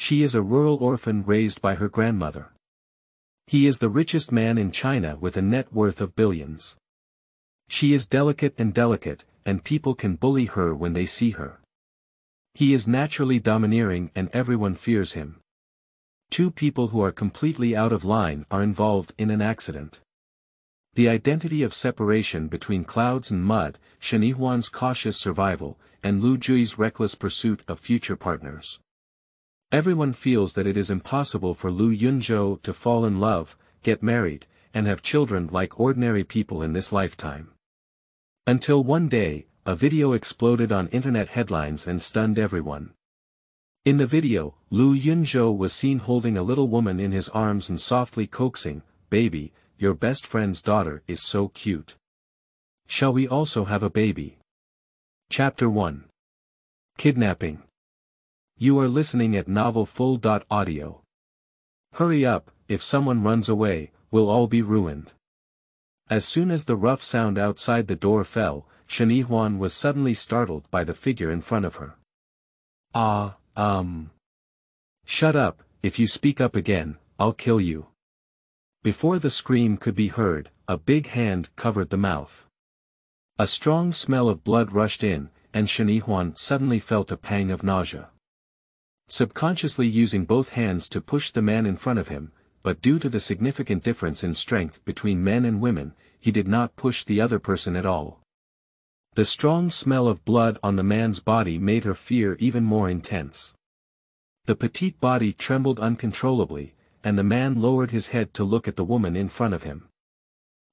She is a rural orphan raised by her grandmother. He is the richest man in China with a net worth of billions. She is delicate and delicate, and people can bully her when they see her. He is naturally domineering and everyone fears him. Two people who are completely out of line are involved in an accident. The identity of separation between clouds and mud, Shen Yihuan's cautious survival, and Lu Jiuye's reckless pursuit of future partners. Everyone feels that it is impossible for Lu Yunzhou to fall in love, get married, and have children like ordinary people in this lifetime. Until one day, a video exploded on internet headlines and stunned everyone. In the video, Lu Yunzhou was seen holding a little woman in his arms and softly coaxing, Baby, your best friend's daughter is so cute. Shall we also have a baby? Chapter 1 Kidnapping You are listening at novelfull.audio. Hurry up, if someone runs away, we'll all be ruined. As soon as the rough sound outside the door fell, Shen Yihuan was suddenly startled by the figure in front of her. Ah, um. Shut up, if you speak up again, I'll kill you. Before the scream could be heard, a big hand covered the mouth. A strong smell of blood rushed in, and Shen Yihuan suddenly felt a pang of nausea. Subconsciously using both hands to push the man in front of him, but due to the significant difference in strength between men and women, he did not push the other person at all. The strong smell of blood on the man's body made her fear even more intense. The petite body trembled uncontrollably, and the man lowered his head to look at the woman in front of him.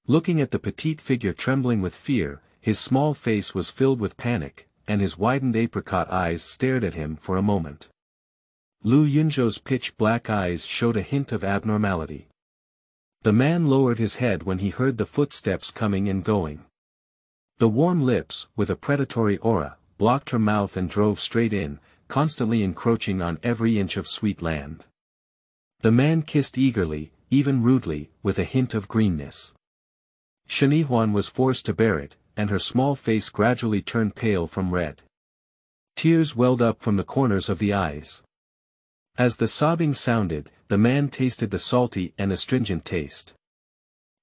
Looking at the petite figure trembling with fear, his small face was filled with panic, and his widened apricot eyes stared at him for a moment. Lu Yunzhou's pitch-black eyes showed a hint of abnormality. The man lowered his head when he heard the footsteps coming and going. The warm lips, with a predatory aura, blocked her mouth and drove straight in, constantly encroaching on every inch of sweet land. The man kissed eagerly, even rudely, with a hint of greenness. Shen Yihuan was forced to bear it, and her small face gradually turned pale from red. Tears welled up from the corners of the eyes. As the sobbing sounded, the man tasted the salty and astringent taste.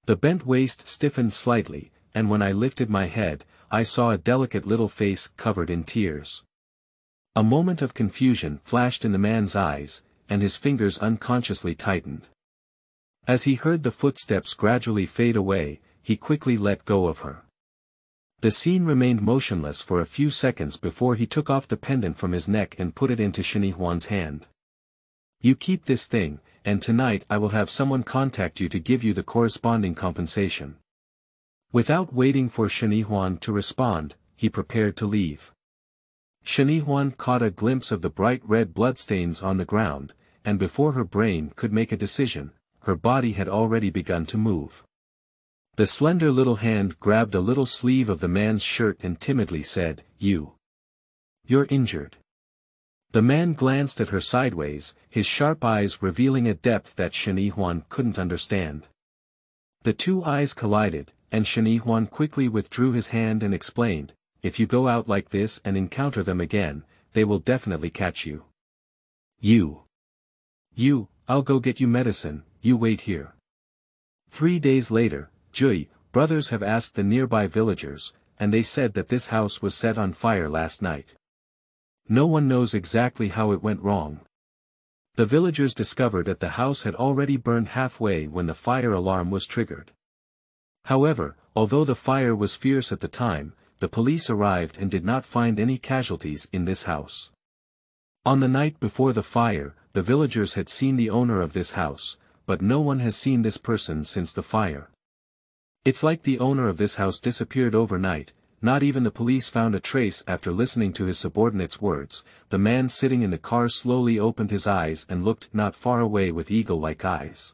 The bent waist stiffened slightly, and when I lifted my head, I saw a delicate little face covered in tears. A moment of confusion flashed in the man's eyes, and his fingers unconsciously tightened. As he heard the footsteps gradually fade away, he quickly let go of her. The scene remained motionless for a few seconds before he took off the pendant from his neck and put it into Shen Yihuan's hand. You keep this thing, and tonight I will have someone contact you to give you the corresponding compensation. Without waiting for Shen Yihuan to respond, he prepared to leave. Shen Yihuan caught a glimpse of the bright red bloodstains on the ground, and before her brain could make a decision, her body had already begun to move. The slender little hand grabbed a little sleeve of the man's shirt and timidly said, You. You're injured. The man glanced at her sideways, his sharp eyes revealing a depth that Shen Yihuan couldn't understand. The two eyes collided, and Shen Yihuan quickly withdrew his hand and explained, if you go out like this and encounter them again, they will definitely catch you. You. You, I'll go get you medicine, you wait here. Three days later, Jiuye, brothers have asked the nearby villagers, and they said that this house was set on fire last night. No one knows exactly how it went wrong. The villagers discovered that the house had already burned halfway when the fire alarm was triggered. However, although the fire was fierce at the time, the police arrived and did not find any casualties in this house. On the night before the fire, the villagers had seen the owner of this house, but no one has seen this person since the fire. It's like the owner of this house disappeared overnight, not even the police found a trace after listening to his subordinate's words, the man sitting in the car slowly opened his eyes and looked not far away with eagle-like eyes.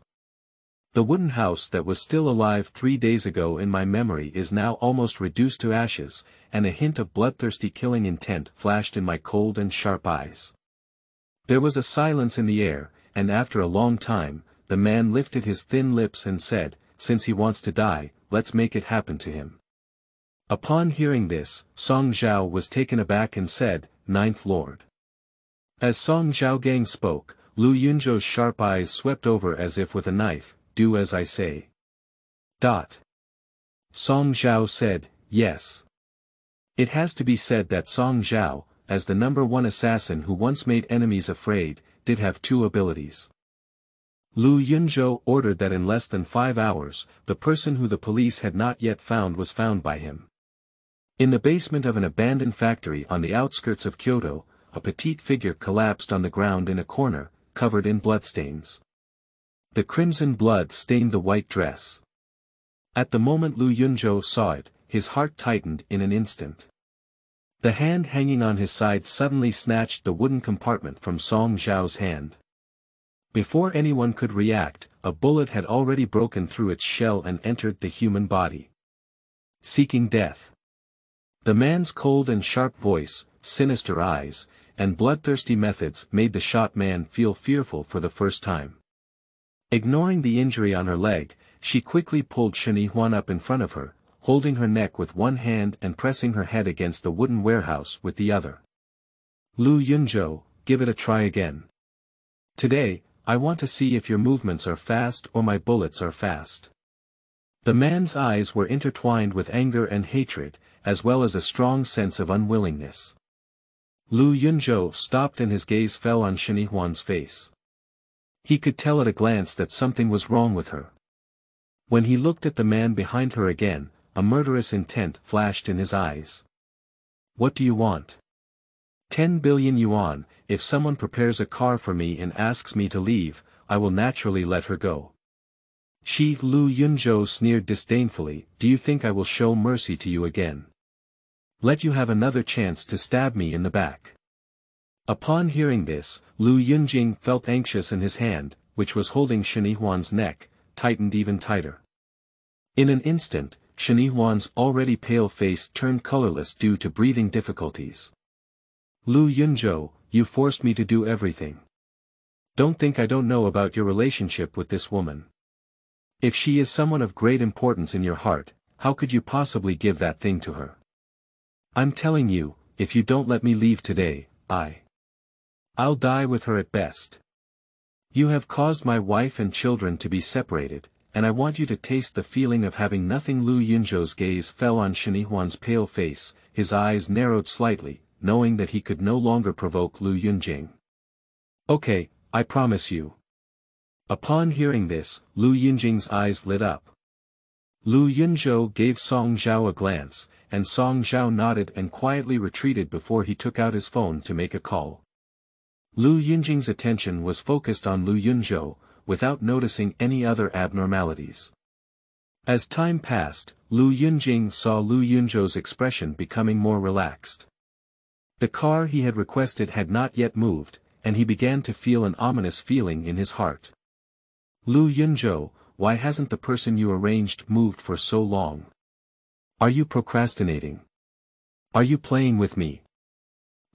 The wooden house that was still alive three days ago in my memory is now almost reduced to ashes, and a hint of bloodthirsty killing intent flashed in my cold and sharp eyes. There was a silence in the air, and after a long time, the man lifted his thin lips and said, since he wants to die, let's make it happen to him. Upon hearing this, Song Zhao was taken aback and said, Ninth Lord. As Song Zhaogang spoke, Lu Yunzhou's sharp eyes swept over as if with a knife, do as I say. Dot. Song Zhao said, yes. It has to be said that Song Zhao, as the number one assassin who once made enemies afraid, did have two abilities. Lu Yunzhou ordered that in less than five hours, the person who the police had not yet found was found by him. In the basement of an abandoned factory on the outskirts of Kyoto, a petite figure collapsed on the ground in a corner, covered in bloodstains. The crimson blood stained the white dress. At the moment Lu Yunzhou saw it, his heart tightened in an instant. The hand hanging on his side suddenly snatched the wooden compartment from Song Zhao's hand. Before anyone could react, a bullet had already broken through its shell and entered the human body. Seeking death. The man's cold and sharp voice, sinister eyes, and bloodthirsty methods made the shot man feel fearful for the first time. Ignoring the injury on her leg, she quickly pulled Shen Huan up in front of her, holding her neck with one hand and pressing her head against the wooden warehouse with the other. Lu Yunzhou, give it a try again. Today, I want to see if your movements are fast or my bullets are fast. The man's eyes were intertwined with anger and hatred, as well as a strong sense of unwillingness. Lu Yunzhou stopped and his gaze fell on Shen Huan's face. He could tell at a glance that something was wrong with her. When he looked at the man behind her again, a murderous intent flashed in his eyes. What do you want? 10 billion yuan, if someone prepares a car for me and asks me to leave, I will naturally let her go. Shi Lu Yunzhou sneered disdainfully, do you think I will show mercy to you again? Let you have another chance to stab me in the back. Upon hearing this, Lu Yunjing felt anxious and his hand, which was holding Shen Huan's neck, tightened even tighter. In an instant, Shen Huan's already pale face turned colorless due to breathing difficulties. Lu Yunzhou, you forced me to do everything. Don't think I don't know about your relationship with this woman. If she is someone of great importance in your heart, how could you possibly give that thing to her? I'm telling you, if you don't let me leave today, I. I'll die with her at best. You have caused my wife and children to be separated, and I want you to taste the feeling of having nothing Lu Yunzhou's gaze fell on Huan's pale face, his eyes narrowed slightly, knowing that he could no longer provoke Lu Yunjing. Okay, I promise you. Upon hearing this, Lu Yunjing's eyes lit up. Lu Yunzhou gave Song Zhao a glance, and Song Zhao nodded and quietly retreated before he took out his phone to make a call. Lu Yunjing's attention was focused on Lu Yunzhou, without noticing any other abnormalities. As time passed, Lu Yunjing saw Lu Yunzhou's expression becoming more relaxed. The car he had requested had not yet moved, and he began to feel an ominous feeling in his heart. Lu Yunzhou, why hasn't the person you arranged moved for so long? Are you procrastinating? Are you playing with me?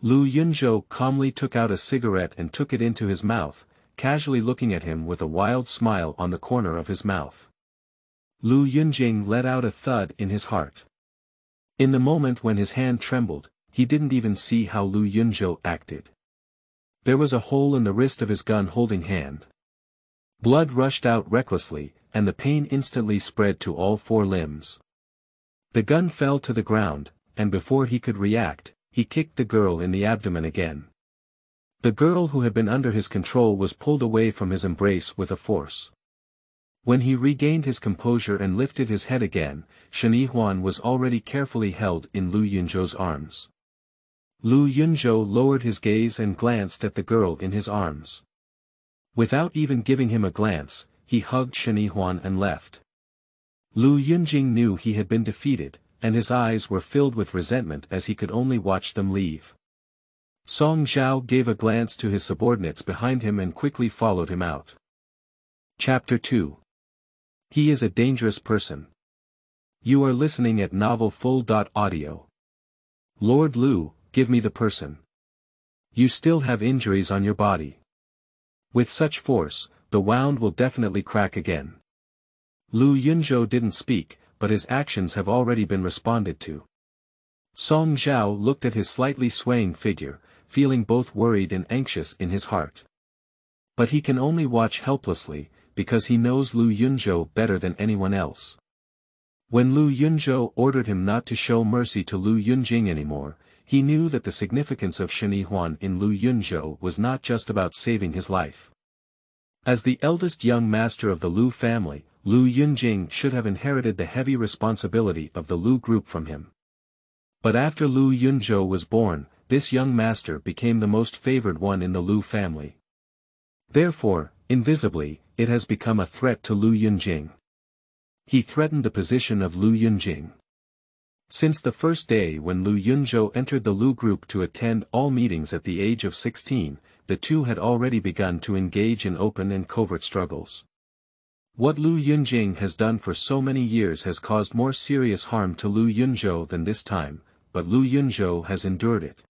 Lu Yunzhou calmly took out a cigarette and took it into his mouth, casually looking at him with a wild smile on the corner of his mouth. Lu Yunjing let out a thud in his heart. In the moment when his hand trembled, he didn't even see how Lu Yunzhou acted. There was a hole in the wrist of his gun holding hand. Blood rushed out recklessly, and the pain instantly spread to all four limbs. The gun fell to the ground, and before he could react, he kicked the girl in the abdomen again. The girl who had been under his control was pulled away from his embrace with a force. When he regained his composure and lifted his head again, Shen Huan was already carefully held in Lu Yunzhou's arms. Lu Yunzhou lowered his gaze and glanced at the girl in his arms. Without even giving him a glance, he hugged Shen Huan and left. Lu Yunjing knew he had been defeated, and his eyes were filled with resentment as he could only watch them leave. Song Zhao gave a glance to his subordinates behind him and quickly followed him out. Chapter 2 He is a dangerous person. You are listening at Novel Full Audio. Lord Lu, give me the person. You still have injuries on your body. With such force, the wound will definitely crack again. Lu Yunzhou didn't speak, but his actions have already been responded to. Song Zhao looked at his slightly swaying figure, feeling both worried and anxious in his heart. But he can only watch helplessly, because he knows Lu Yunzhou better than anyone else. When Lu Yunzhou ordered him not to show mercy to Lu Yunjing anymore, he knew that the significance of Shen in Lu Yunzhou was not just about saving his life. As the eldest young master of the Lu family, Lu Yunjing should have inherited the heavy responsibility of the Lu group from him. But after Lu Yunzhou was born, this young master became the most favored one in the Lu family. Therefore, invisibly, it has become a threat to Lu Yunjing. He threatened the position of Lu Yunjing. Since the first day when Lu Yunzhou entered the Lu group to attend all meetings at the age of 16, the two had already begun to engage in open and covert struggles. What Lu Yunjing has done for so many years has caused more serious harm to Lu Yunzhou than this time, but Lu Yunzhou has endured it.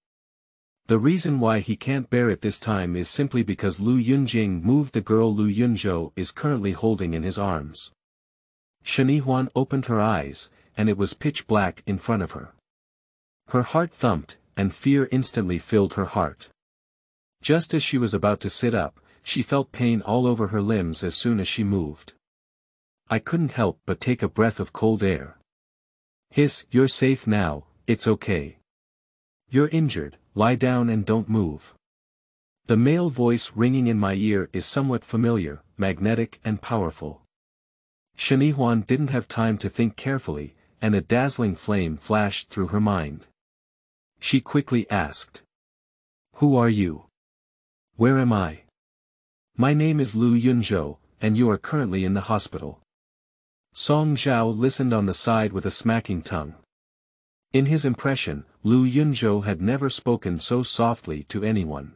The reason why he can't bear it this time is simply because Lu Yunjing moved the girl Lu Yunzhou is currently holding in his arms. Shen Yihuan opened her eyes, and it was pitch black in front of her. Her heart thumped, and fear instantly filled her heart. Just as she was about to sit up, she felt pain all over her limbs as soon as she moved. I couldn't help but take a breath of cold air. Hiss, you're safe now, it's okay. You're injured, lie down and don't move. The male voice ringing in my ear is somewhat familiar, magnetic and powerful. Shen Yihuan didn't have time to think carefully, and a dazzling flame flashed through her mind. She quickly asked. Who are you? Where am I? My name is Lu Yunzhou, and you are currently in the hospital. Song Zhao listened on the side with a smacking tongue. In his impression, Lu Yunzhou had never spoken so softly to anyone.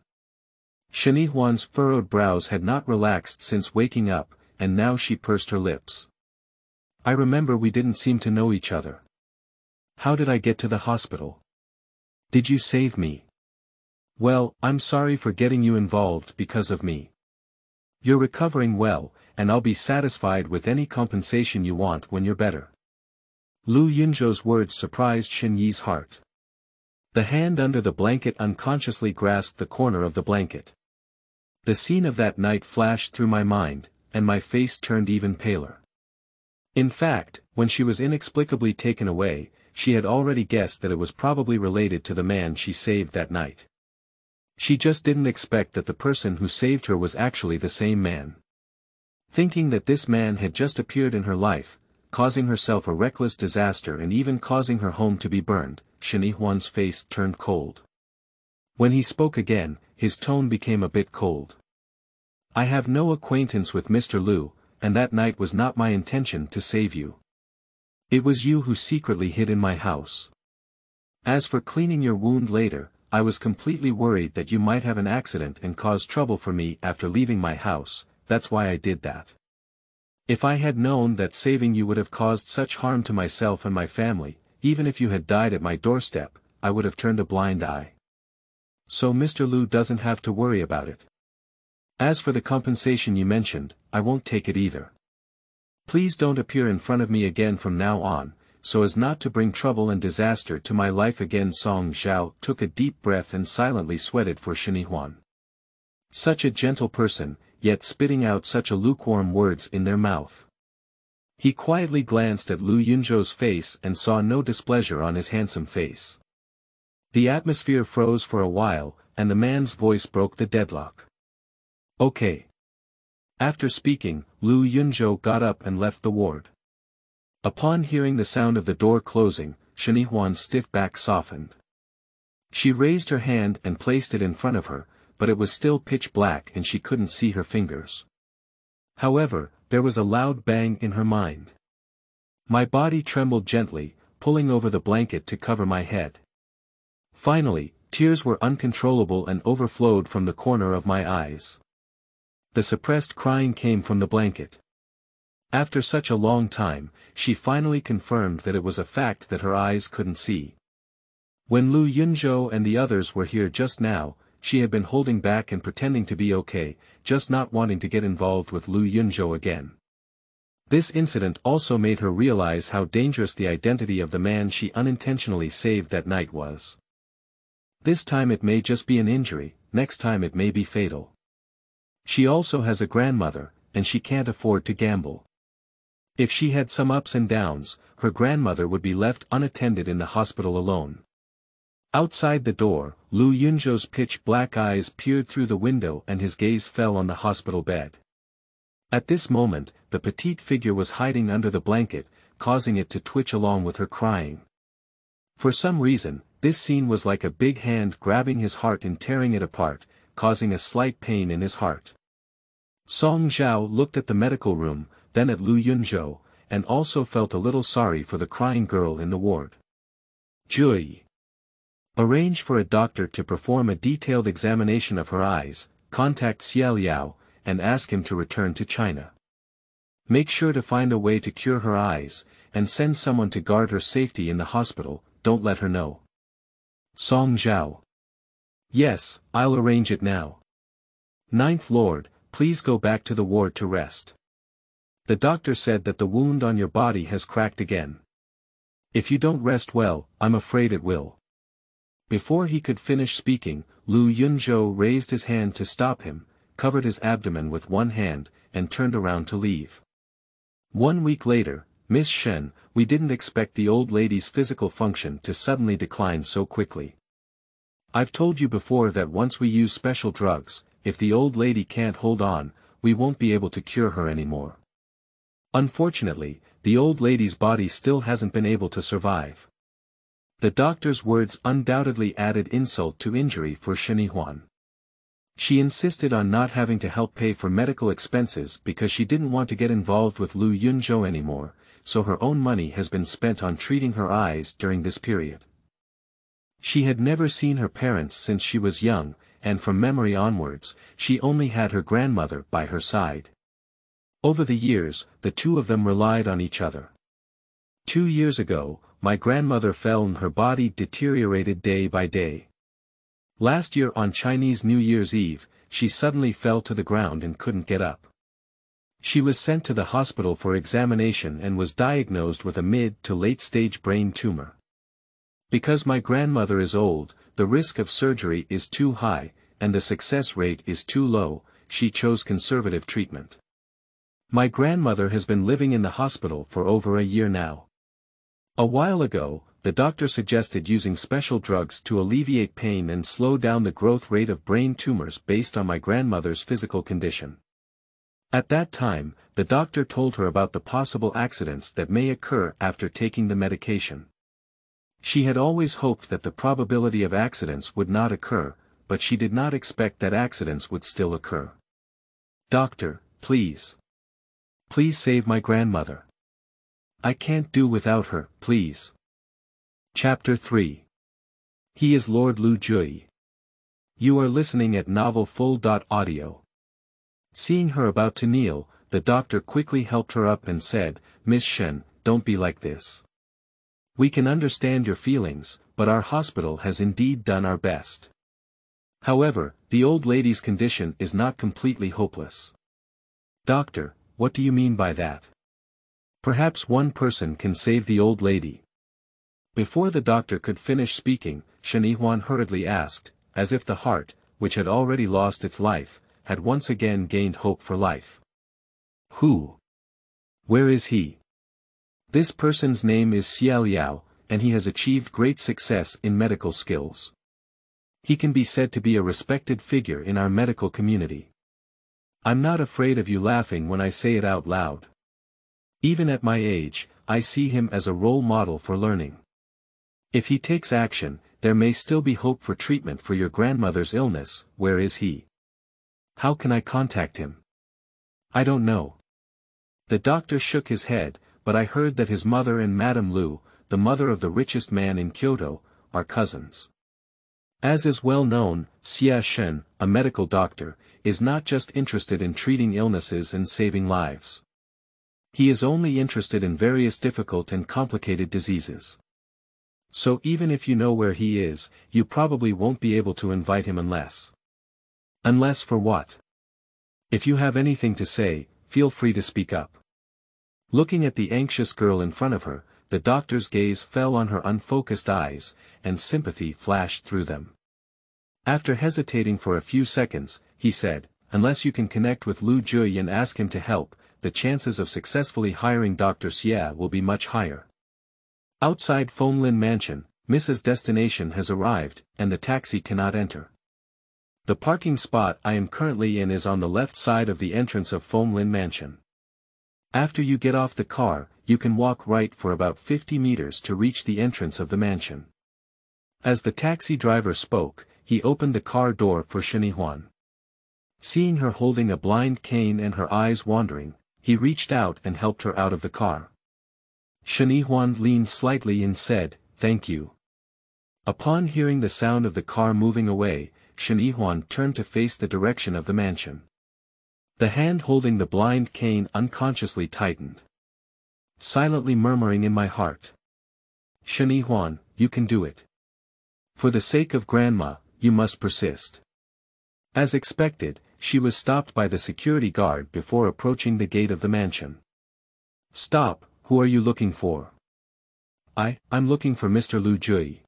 Shen Yihuan's furrowed brows had not relaxed since waking up, and now she pursed her lips. I remember we didn't seem to know each other. How did I get to the hospital? Did you save me? Well, I'm sorry for getting you involved because of me. You're recovering well, and I'll be satisfied with any compensation you want when you're better. Lu Yunzhou's words surprised Shen Yi's heart. The hand under the blanket unconsciously grasped the corner of the blanket. The scene of that night flashed through my mind, and my face turned even paler. In fact, when she was inexplicably taken away, she had already guessed that it was probably related to the man she saved that night. She just didn't expect that the person who saved her was actually the same man. Thinking that this man had just appeared in her life, causing herself a reckless disaster and even causing her home to be burned, Shen Yihuan's face turned cold. When he spoke again, his tone became a bit cold. I have no acquaintance with Mr. Lu, and that night was not my intention to save you. It was you who secretly hid in my house. As for cleaning your wound later, I was completely worried that you might have an accident and cause trouble for me after leaving my house, that's why I did that. If I had known that saving you would have caused such harm to myself and my family, even if you had died at my doorstep, I would have turned a blind eye. So Mr. Lu doesn't have to worry about it. As for the compensation you mentioned, I won't take it either. Please don't appear in front of me again from now on, so as not to bring trouble and disaster to my life again Song Zhao took a deep breath and silently sweated for Yihuan. Such a gentle person, yet spitting out such a lukewarm words in their mouth. He quietly glanced at Lu Yunzhou's face and saw no displeasure on his handsome face. The atmosphere froze for a while, and the man's voice broke the deadlock. Okay. After speaking, Lu Yunzhou got up and left the ward. Upon hearing the sound of the door closing, Shen Yihuan's stiff back softened. She raised her hand and placed it in front of her, but it was still pitch black and she couldn't see her fingers. However, there was a loud bang in her mind. My body trembled gently, pulling over the blanket to cover my head. Finally, tears were uncontrollable and overflowed from the corner of my eyes. The suppressed crying came from the blanket. After such a long time, she finally confirmed that it was a fact that her eyes couldn't see. When Lu Yunzhou and the others were here just now, she had been holding back and pretending to be okay, just not wanting to get involved with Lu Yunzhou again. This incident also made her realize how dangerous the identity of the man she unintentionally saved that night was. This time it may just be an injury, next time it may be fatal. She also has a grandmother, and she can't afford to gamble. If she had some ups and downs, her grandmother would be left unattended in the hospital alone. Outside the door, Lu Yunzhou's pitch-black eyes peered through the window and his gaze fell on the hospital bed. At this moment, the petite figure was hiding under the blanket, causing it to twitch along with her crying. For some reason, this scene was like a big hand grabbing his heart and tearing it apart, causing a slight pain in his heart. Song Zhao looked at the medical room, then at Lu Yunzhou, and also felt a little sorry for the crying girl in the ward. Jiuye. Arrange for a doctor to perform a detailed examination of her eyes, contact Xia Liao, and ask him to return to China. Make sure to find a way to cure her eyes, and send someone to guard her safety in the hospital, don't let her know. Song Zhao. Yes, I'll arrange it now. Ninth Lord, please go back to the ward to rest. The doctor said that the wound on your body has cracked again. If you don't rest well, I'm afraid it will. Before he could finish speaking, Lu Yunzhou raised his hand to stop him, covered his abdomen with one hand, and turned around to leave. One week later, Miss Shen, we didn't expect the old lady's physical function to suddenly decline so quickly. I've told you before that once we use special drugs, if the old lady can't hold on, we won't be able to cure her anymore. Unfortunately, the old lady's body still hasn't been able to survive. The doctor's words undoubtedly added insult to injury for Huan. She insisted on not having to help pay for medical expenses because she didn't want to get involved with Lu Yunzhou anymore, so her own money has been spent on treating her eyes during this period. She had never seen her parents since she was young, and from memory onwards, she only had her grandmother by her side. Over the years, the two of them relied on each other. Two years ago, my grandmother fell and her body deteriorated day by day. Last year on Chinese New Year's Eve, she suddenly fell to the ground and couldn't get up. She was sent to the hospital for examination and was diagnosed with a mid to late stage brain tumor. Because my grandmother is old, the risk of surgery is too high, and the success rate is too low, she chose conservative treatment. My grandmother has been living in the hospital for over a year now. A while ago, the doctor suggested using special drugs to alleviate pain and slow down the growth rate of brain tumors based on my grandmother's physical condition. At that time, the doctor told her about the possible accidents that may occur after taking the medication. She had always hoped that the probability of accidents would not occur, but she did not expect that accidents would still occur. Doctor, please. Please save my grandmother. I can't do without her, please. Chapter 3 He is Lord Lu Jiuye. You are listening at Novel Full. Audio. Seeing her about to kneel, the doctor quickly helped her up and said, Miss Shen, don't be like this. We can understand your feelings, but our hospital has indeed done our best. However, the old lady's condition is not completely hopeless. Doctor, what do you mean by that? Perhaps one person can save the old lady. Before the doctor could finish speaking, Huan hurriedly asked, as if the heart, which had already lost its life, had once again gained hope for life. Who? Where is he? This person's name is Xia Liao, and he has achieved great success in medical skills. He can be said to be a respected figure in our medical community. I'm not afraid of you laughing when I say it out loud. Even at my age, I see him as a role model for learning. If he takes action, there may still be hope for treatment for your grandmother's illness, where is he? How can I contact him? I don't know. The doctor shook his head, but I heard that his mother and Madame Lu, the mother of the richest man in Kyoto, are cousins. As is well known, Xia Shen, a medical doctor, is not just interested in treating illnesses and saving lives. He is only interested in various difficult and complicated diseases. So even if you know where he is, you probably won't be able to invite him unless. Unless for what? If you have anything to say, feel free to speak up. Looking at the anxious girl in front of her, the doctor's gaze fell on her unfocused eyes, and sympathy flashed through them. After hesitating for a few seconds, he said, unless you can connect with Lu Jiuye and ask him to help, the chances of successfully hiring Dr. Xia will be much higher. Outside Fenglin Mansion, Mrs. Destination has arrived, and the taxi cannot enter. The parking spot I am currently in is on the left side of the entrance of Fenglin Mansion. After you get off the car, you can walk right for about 50 meters to reach the entrance of the mansion. As the taxi driver spoke, he opened the car door for Huan. Seeing her holding a blind cane and her eyes wandering, he reached out and helped her out of the car. Huan leaned slightly and said, thank you. Upon hearing the sound of the car moving away, Huan turned to face the direction of the mansion. The hand holding the blind cane unconsciously tightened. Silently murmuring in my heart. Huan, you can do it. For the sake of grandma, you must persist. As expected, she was stopped by the security guard before approaching the gate of the mansion. Stop, who are you looking for? I, I'm looking for Mr. Lu Jiuye.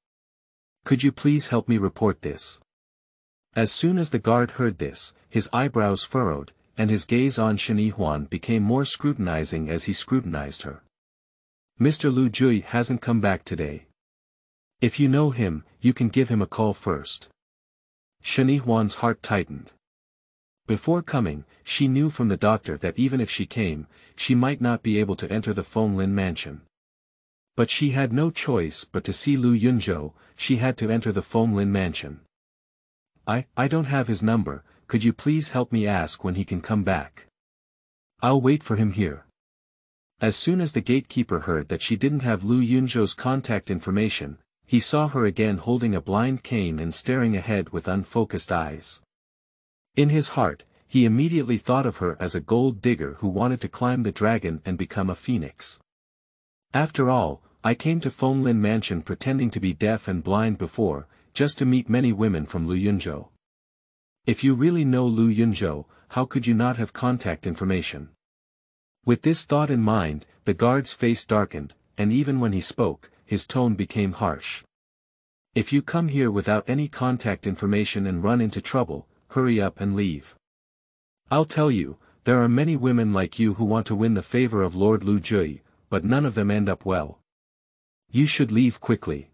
Could you please help me report this? As soon as the guard heard this, his eyebrows furrowed, and his gaze on Shen Huan became more scrutinizing as he scrutinized her. Mr. Lu Jiuye hasn't come back today. If you know him, you can give him a call first. Shen Huan's heart tightened. Before coming, she knew from the doctor that even if she came, she might not be able to enter the Fenglin mansion. But she had no choice but to see Lu Yunzhou, she had to enter the Fenglin mansion. I, I don't have his number, could you please help me ask when he can come back? I'll wait for him here. As soon as the gatekeeper heard that she didn't have Lu Yunzhou's contact information, he saw her again holding a blind cane and staring ahead with unfocused eyes. In his heart, he immediately thought of her as a gold digger who wanted to climb the dragon and become a phoenix. After all, I came to Fenglin Mansion pretending to be deaf and blind before, just to meet many women from Lu Yunzhou. If you really know Lu Yunzhou, how could you not have contact information? With this thought in mind, the guard's face darkened, and even when he spoke, his tone became harsh. If you come here without any contact information and run into trouble, hurry up and leave. I'll tell you, there are many women like you who want to win the favor of Lord Lu Jiuye, but none of them end up well. You should leave quickly.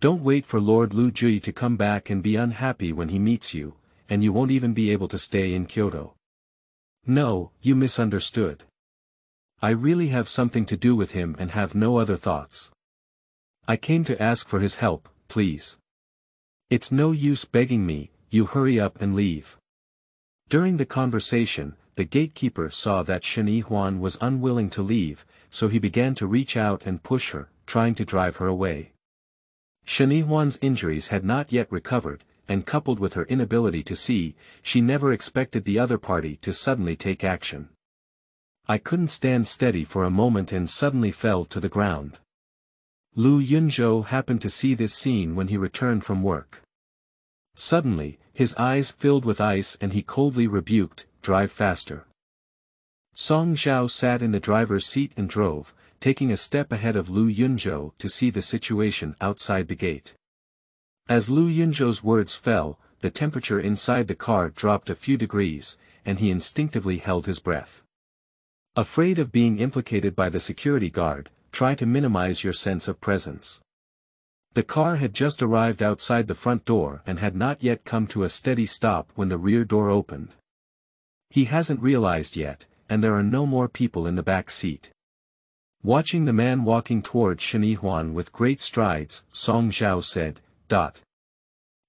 Don't wait for Lord Lu Jiuye to come back and be unhappy when he meets you, and you won't even be able to stay in Kyoto. No, you misunderstood. I really have something to do with him and have no other thoughts. I came to ask for his help, please. It's no use begging me, you hurry up and leave. During the conversation, the gatekeeper saw that Shen Huan was unwilling to leave, so he began to reach out and push her, trying to drive her away. Shen Huan's injuries had not yet recovered, and coupled with her inability to see, she never expected the other party to suddenly take action. I couldn't stand steady for a moment and suddenly fell to the ground. Lu Yunzhou happened to see this scene when he returned from work. Suddenly, his eyes filled with ice and he coldly rebuked, drive faster. Song Zhao sat in the driver's seat and drove, taking a step ahead of Lu Yunzhou to see the situation outside the gate. As Lu Yunzhou's words fell, the temperature inside the car dropped a few degrees, and he instinctively held his breath. Afraid of being implicated by the security guard, try to minimize your sense of presence. The car had just arrived outside the front door and had not yet come to a steady stop when the rear door opened. He hasn't realized yet, and there are no more people in the back seat. Watching the man walking towards Shen Huan with great strides, Song Zhao said, Dot.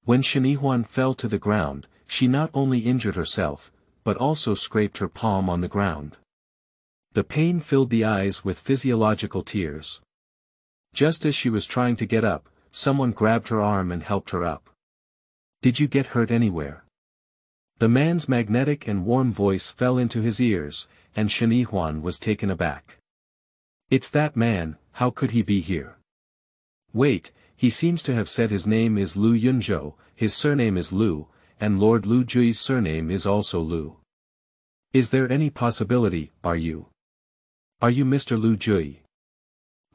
When Shen Huan fell to the ground, she not only injured herself, but also scraped her palm on the ground. The pain filled the eyes with physiological tears. Just as she was trying to get up, someone grabbed her arm and helped her up. Did you get hurt anywhere? The man's magnetic and warm voice fell into his ears, and Shen Huan was taken aback. It's that man, how could he be here? Wait, he seems to have said his name is Lu Yunzhou, his surname is Lu, and Lord Lu Jiuye's surname is also Lu. Is there any possibility, are you? Are you Mr. Lu Jiuye?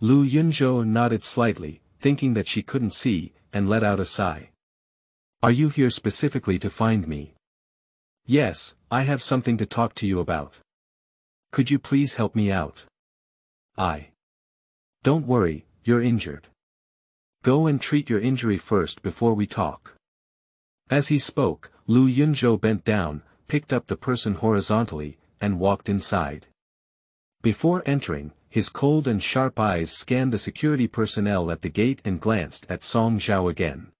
Lu Yunzhou nodded slightly, thinking that she couldn't see, and let out a sigh. Are you here specifically to find me? Yes, I have something to talk to you about. Could you please help me out? I. Don't worry, you're injured. Go and treat your injury first before we talk. As he spoke, Lu Yunzhou bent down, picked up the person horizontally, and walked inside. Before entering, his cold and sharp eyes scanned the security personnel at the gate and glanced at Song Zhao again.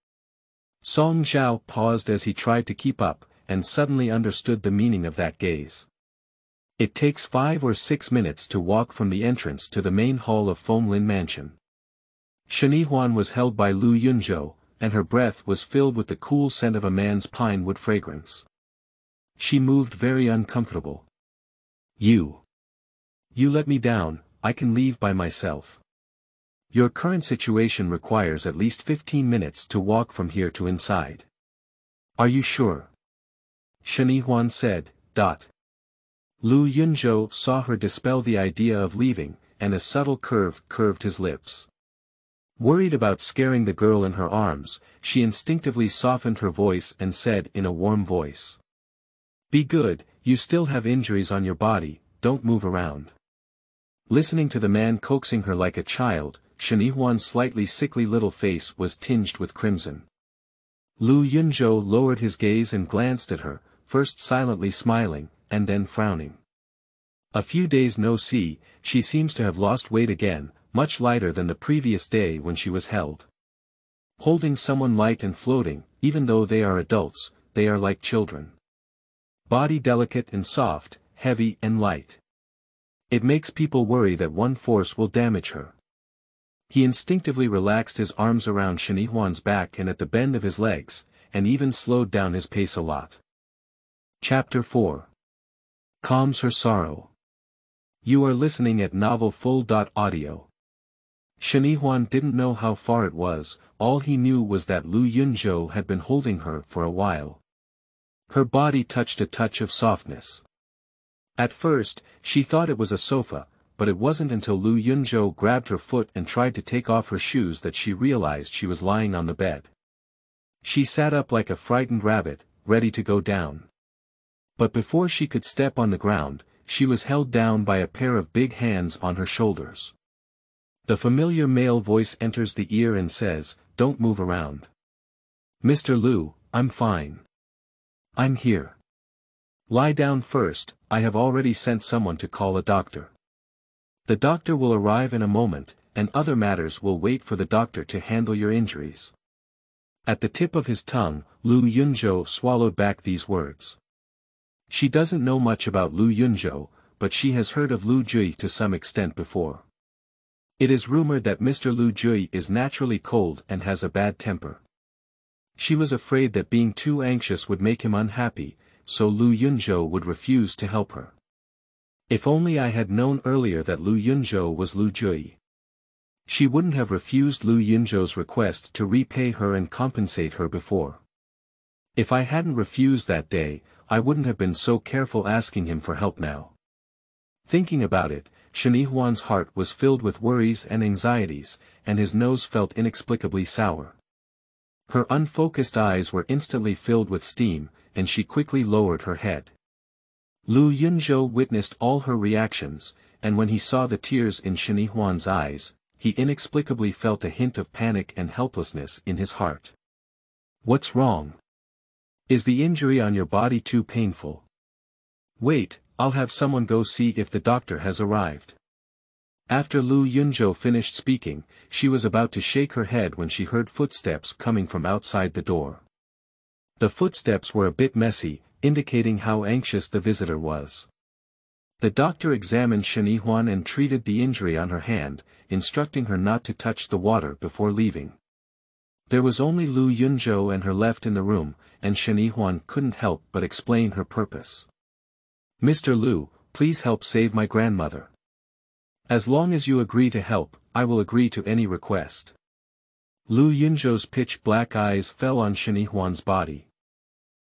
Song Zhao paused as he tried to keep up, and suddenly understood the meaning of that gaze. It takes five or six minutes to walk from the entrance to the main hall of Fenglin Mansion. Shen Yihuan was held by Lu Yunzhou, and her breath was filled with the cool scent of a man's pine wood fragrance. She moved very uncomfortable. You. You let me down, I can leave by myself. Your current situation requires at least 15 minutes to walk from here to inside. Are you sure? Shen Yihuan said, dot. Lu Yunzhou saw her dispel the idea of leaving, and a subtle curve curved his lips. Worried about scaring the girl in her arms, she instinctively softened her voice and said in a warm voice. Be good, you still have injuries on your body, don't move around. Listening to the man coaxing her like a child, Shen Yihuan's slightly sickly little face was tinged with crimson. Lu Yunzhou lowered his gaze and glanced at her, first silently smiling, and then frowning. A few days no see, she seems to have lost weight again, much lighter than the previous day when she was held. Holding someone light and floating, even though they are adults, they are like children. Body delicate and soft, heavy and light. It makes people worry that one force will damage her. He instinctively relaxed his arms around Shen Yihuan's back and at the bend of his legs, and even slowed down his pace a lot. Chapter 4 Calms Her Sorrow You are listening at Novel novelfull.audio. Shen Yihuan didn't know how far it was, all he knew was that Lu Yunzhou had been holding her for a while. Her body touched a touch of softness. At first, she thought it was a sofa, but it wasn't until Lu Yunzhou grabbed her foot and tried to take off her shoes that she realized she was lying on the bed. She sat up like a frightened rabbit, ready to go down. But before she could step on the ground, she was held down by a pair of big hands on her shoulders. The familiar male voice enters the ear and says, don't move around. Mr. Lu, I'm fine. I'm here. Lie down first, I have already sent someone to call a doctor. The doctor will arrive in a moment, and other matters will wait for the doctor to handle your injuries. At the tip of his tongue, Lu Yunzhou swallowed back these words. She doesn't know much about Lu Yunzhou, but she has heard of Lu Jiuye to some extent before. It is rumored that Mr. Lu Jiuye is naturally cold and has a bad temper. She was afraid that being too anxious would make him unhappy, so Lu Yunzhou would refuse to help her. If only I had known earlier that Lu Yunzhou was Lu Jiuye. She wouldn't have refused Lu Yunzhou's request to repay her and compensate her before. If I hadn't refused that day, I wouldn't have been so careful asking him for help now. Thinking about it, Shen Yihuan's heart was filled with worries and anxieties, and his nose felt inexplicably sour. Her unfocused eyes were instantly filled with steam, and she quickly lowered her head. Lu Yunzhou witnessed all her reactions, and when he saw the tears in Shen Yihuan's eyes, he inexplicably felt a hint of panic and helplessness in his heart. What's wrong? Is the injury on your body too painful? Wait, I'll have someone go see if the doctor has arrived. After Lu Yunzhou finished speaking, she was about to shake her head when she heard footsteps coming from outside the door. The footsteps were a bit messy, indicating how anxious the visitor was. The doctor examined Shen Yihuan and treated the injury on her hand, instructing her not to touch the water before leaving. There was only Lu Yunzhou and her left in the room, and Shen Yihuan couldn't help but explain her purpose. Mr. Lu, please help save my grandmother. As long as you agree to help, I will agree to any request. Lu Yunzhou's pitch-black eyes fell on Shen Yihuan's body.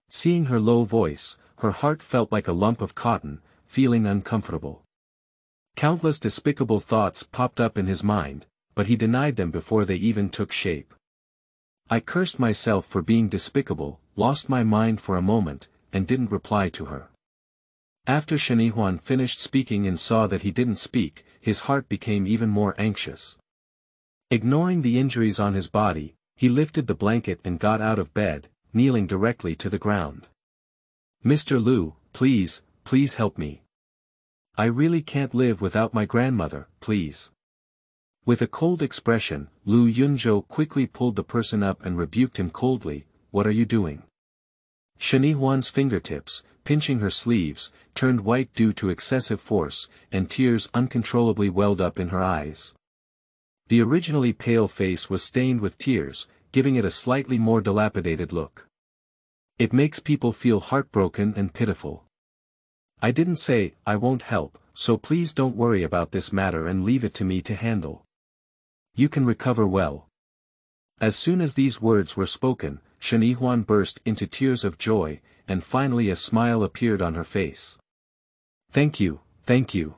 Seeing her low voice, her heart felt like a lump of cotton, feeling uncomfortable. Countless despicable thoughts popped up in his mind, but he denied them before they even took shape. I cursed myself for being despicable, lost my mind for a moment, and didn't reply to her. After Shen Yihuan finished speaking and saw that he didn't speak, his heart became even more anxious. Ignoring the injuries on his body, he lifted the blanket and got out of bed, kneeling directly to the ground. Mr. Lu, please, please help me. I really can't live without my grandmother, please. With a cold expression, Lu Yunzhou quickly pulled the person up and rebuked him coldly, what are you doing? Shen Yihuan's fingertips, pinching her sleeves, turned white due to excessive force, and tears uncontrollably welled up in her eyes. The originally pale face was stained with tears, giving it a slightly more dilapidated look. It makes people feel heartbroken and pitiful. I didn't say, I won't help, so please don't worry about this matter and leave it to me to handle. You can recover well. As soon as these words were spoken, Shen Yihuan burst into tears of joy, and finally a smile appeared on her face. Thank you, thank you.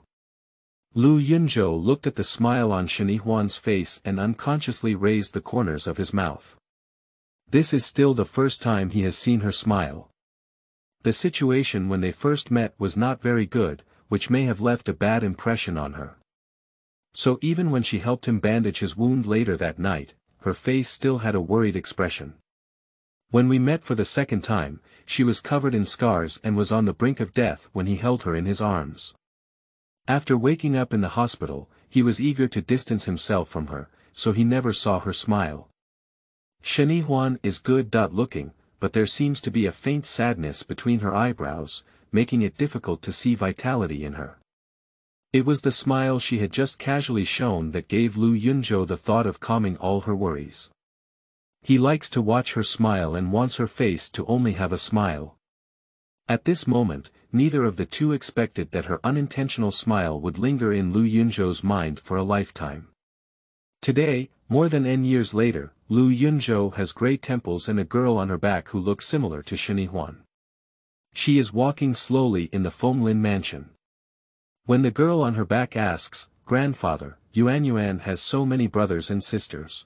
Lu Yunzhou looked at the smile on Shen Yihuan's face and unconsciously raised the corners of his mouth. This is still the first time he has seen her smile. The situation when they first met was not very good, which may have left a bad impression on her. So even when she helped him bandage his wound later that night, her face still had a worried expression. When we met for the second time, she was covered in scars and was on the brink of death when he held her in his arms. After waking up in the hospital, he was eager to distance himself from her, so he never saw her smile. Shen Yihuan is good. Looking, but there seems to be a faint sadness between her eyebrows, making it difficult to see vitality in her. It was the smile she had just casually shown that gave Lu Yunzhou the thought of calming all her worries. He likes to watch her smile and wants her face to only have a smile. At this moment, neither of the two expected that her unintentional smile would linger in Lu Yunzhou's mind for a lifetime. Today, more than n years later, Lu Yunzhou has gray temples and a girl on her back who looks similar to Shen Yihuan. She is walking slowly in the Fenglin mansion. When the girl on her back asks, Grandfather, Yuan Yuan has so many brothers and sisters.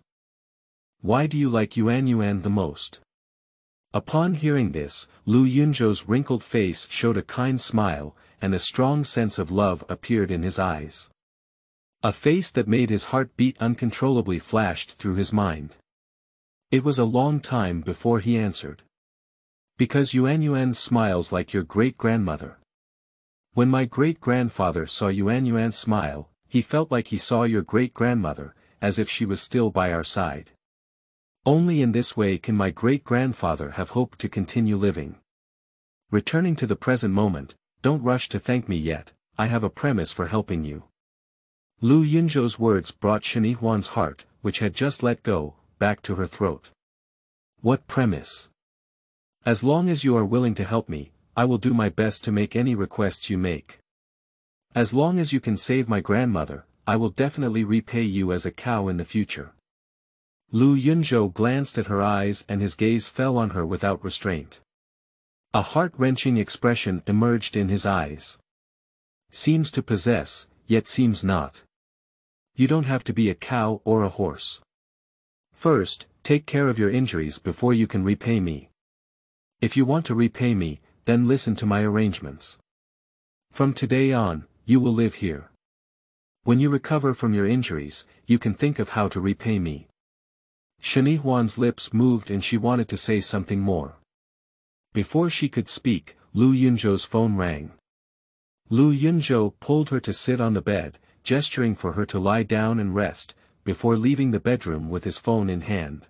Why do you like Yuan Yuan the most? Upon hearing this, Lu Yunzhou's wrinkled face showed a kind smile, and a strong sense of love appeared in his eyes. A face that made his heart beat uncontrollably flashed through his mind. It was a long time before he answered. Because Yuan Yuan smiles like your great-grandmother. When my great-grandfather saw Yuan Yuan smile, he felt like he saw your great-grandmother, as if she was still by our side. Only in this way can my great-grandfather have hope to continue living. Returning to the present moment, don't rush to thank me yet, I have a premise for helping you. Lu Yunzhou's words brought Shen Yihuan's heart, which had just let go, back to her throat. What premise? As long as you are willing to help me, I will do my best to make any requests you make. As long as you can save my grandmother, I will definitely repay you as a cow in the future. Lu Yunzhou glanced at her eyes and his gaze fell on her without restraint. A heart-wrenching expression emerged in his eyes. Seems to possess, yet seems not. You don't have to be a cow or a horse. First, take care of your injuries before you can repay me. If you want to repay me, then listen to my arrangements. From today on, you will live here. When you recover from your injuries, you can think of how to repay me. Shen Yihuan's lips moved and she wanted to say something more. Before she could speak, Lu Yunzhou's phone rang. Lu Yunzhou pulled her to sit on the bed, gesturing for her to lie down and rest, before leaving the bedroom with his phone in hand.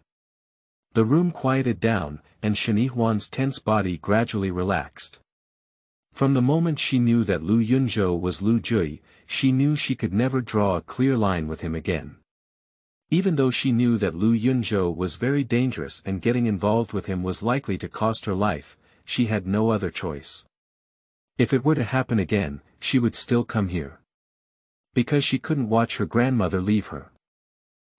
The room quieted down, and Shen Yihuan's tense body gradually relaxed. From the moment she knew that Lu Yunzhou was Lu Jiuye, she knew she could never draw a clear line with him again. Even though she knew that Lu Yunzhou was very dangerous and getting involved with him was likely to cost her life, she had no other choice. If it were to happen again, she would still come here. Because she couldn't watch her grandmother leave her.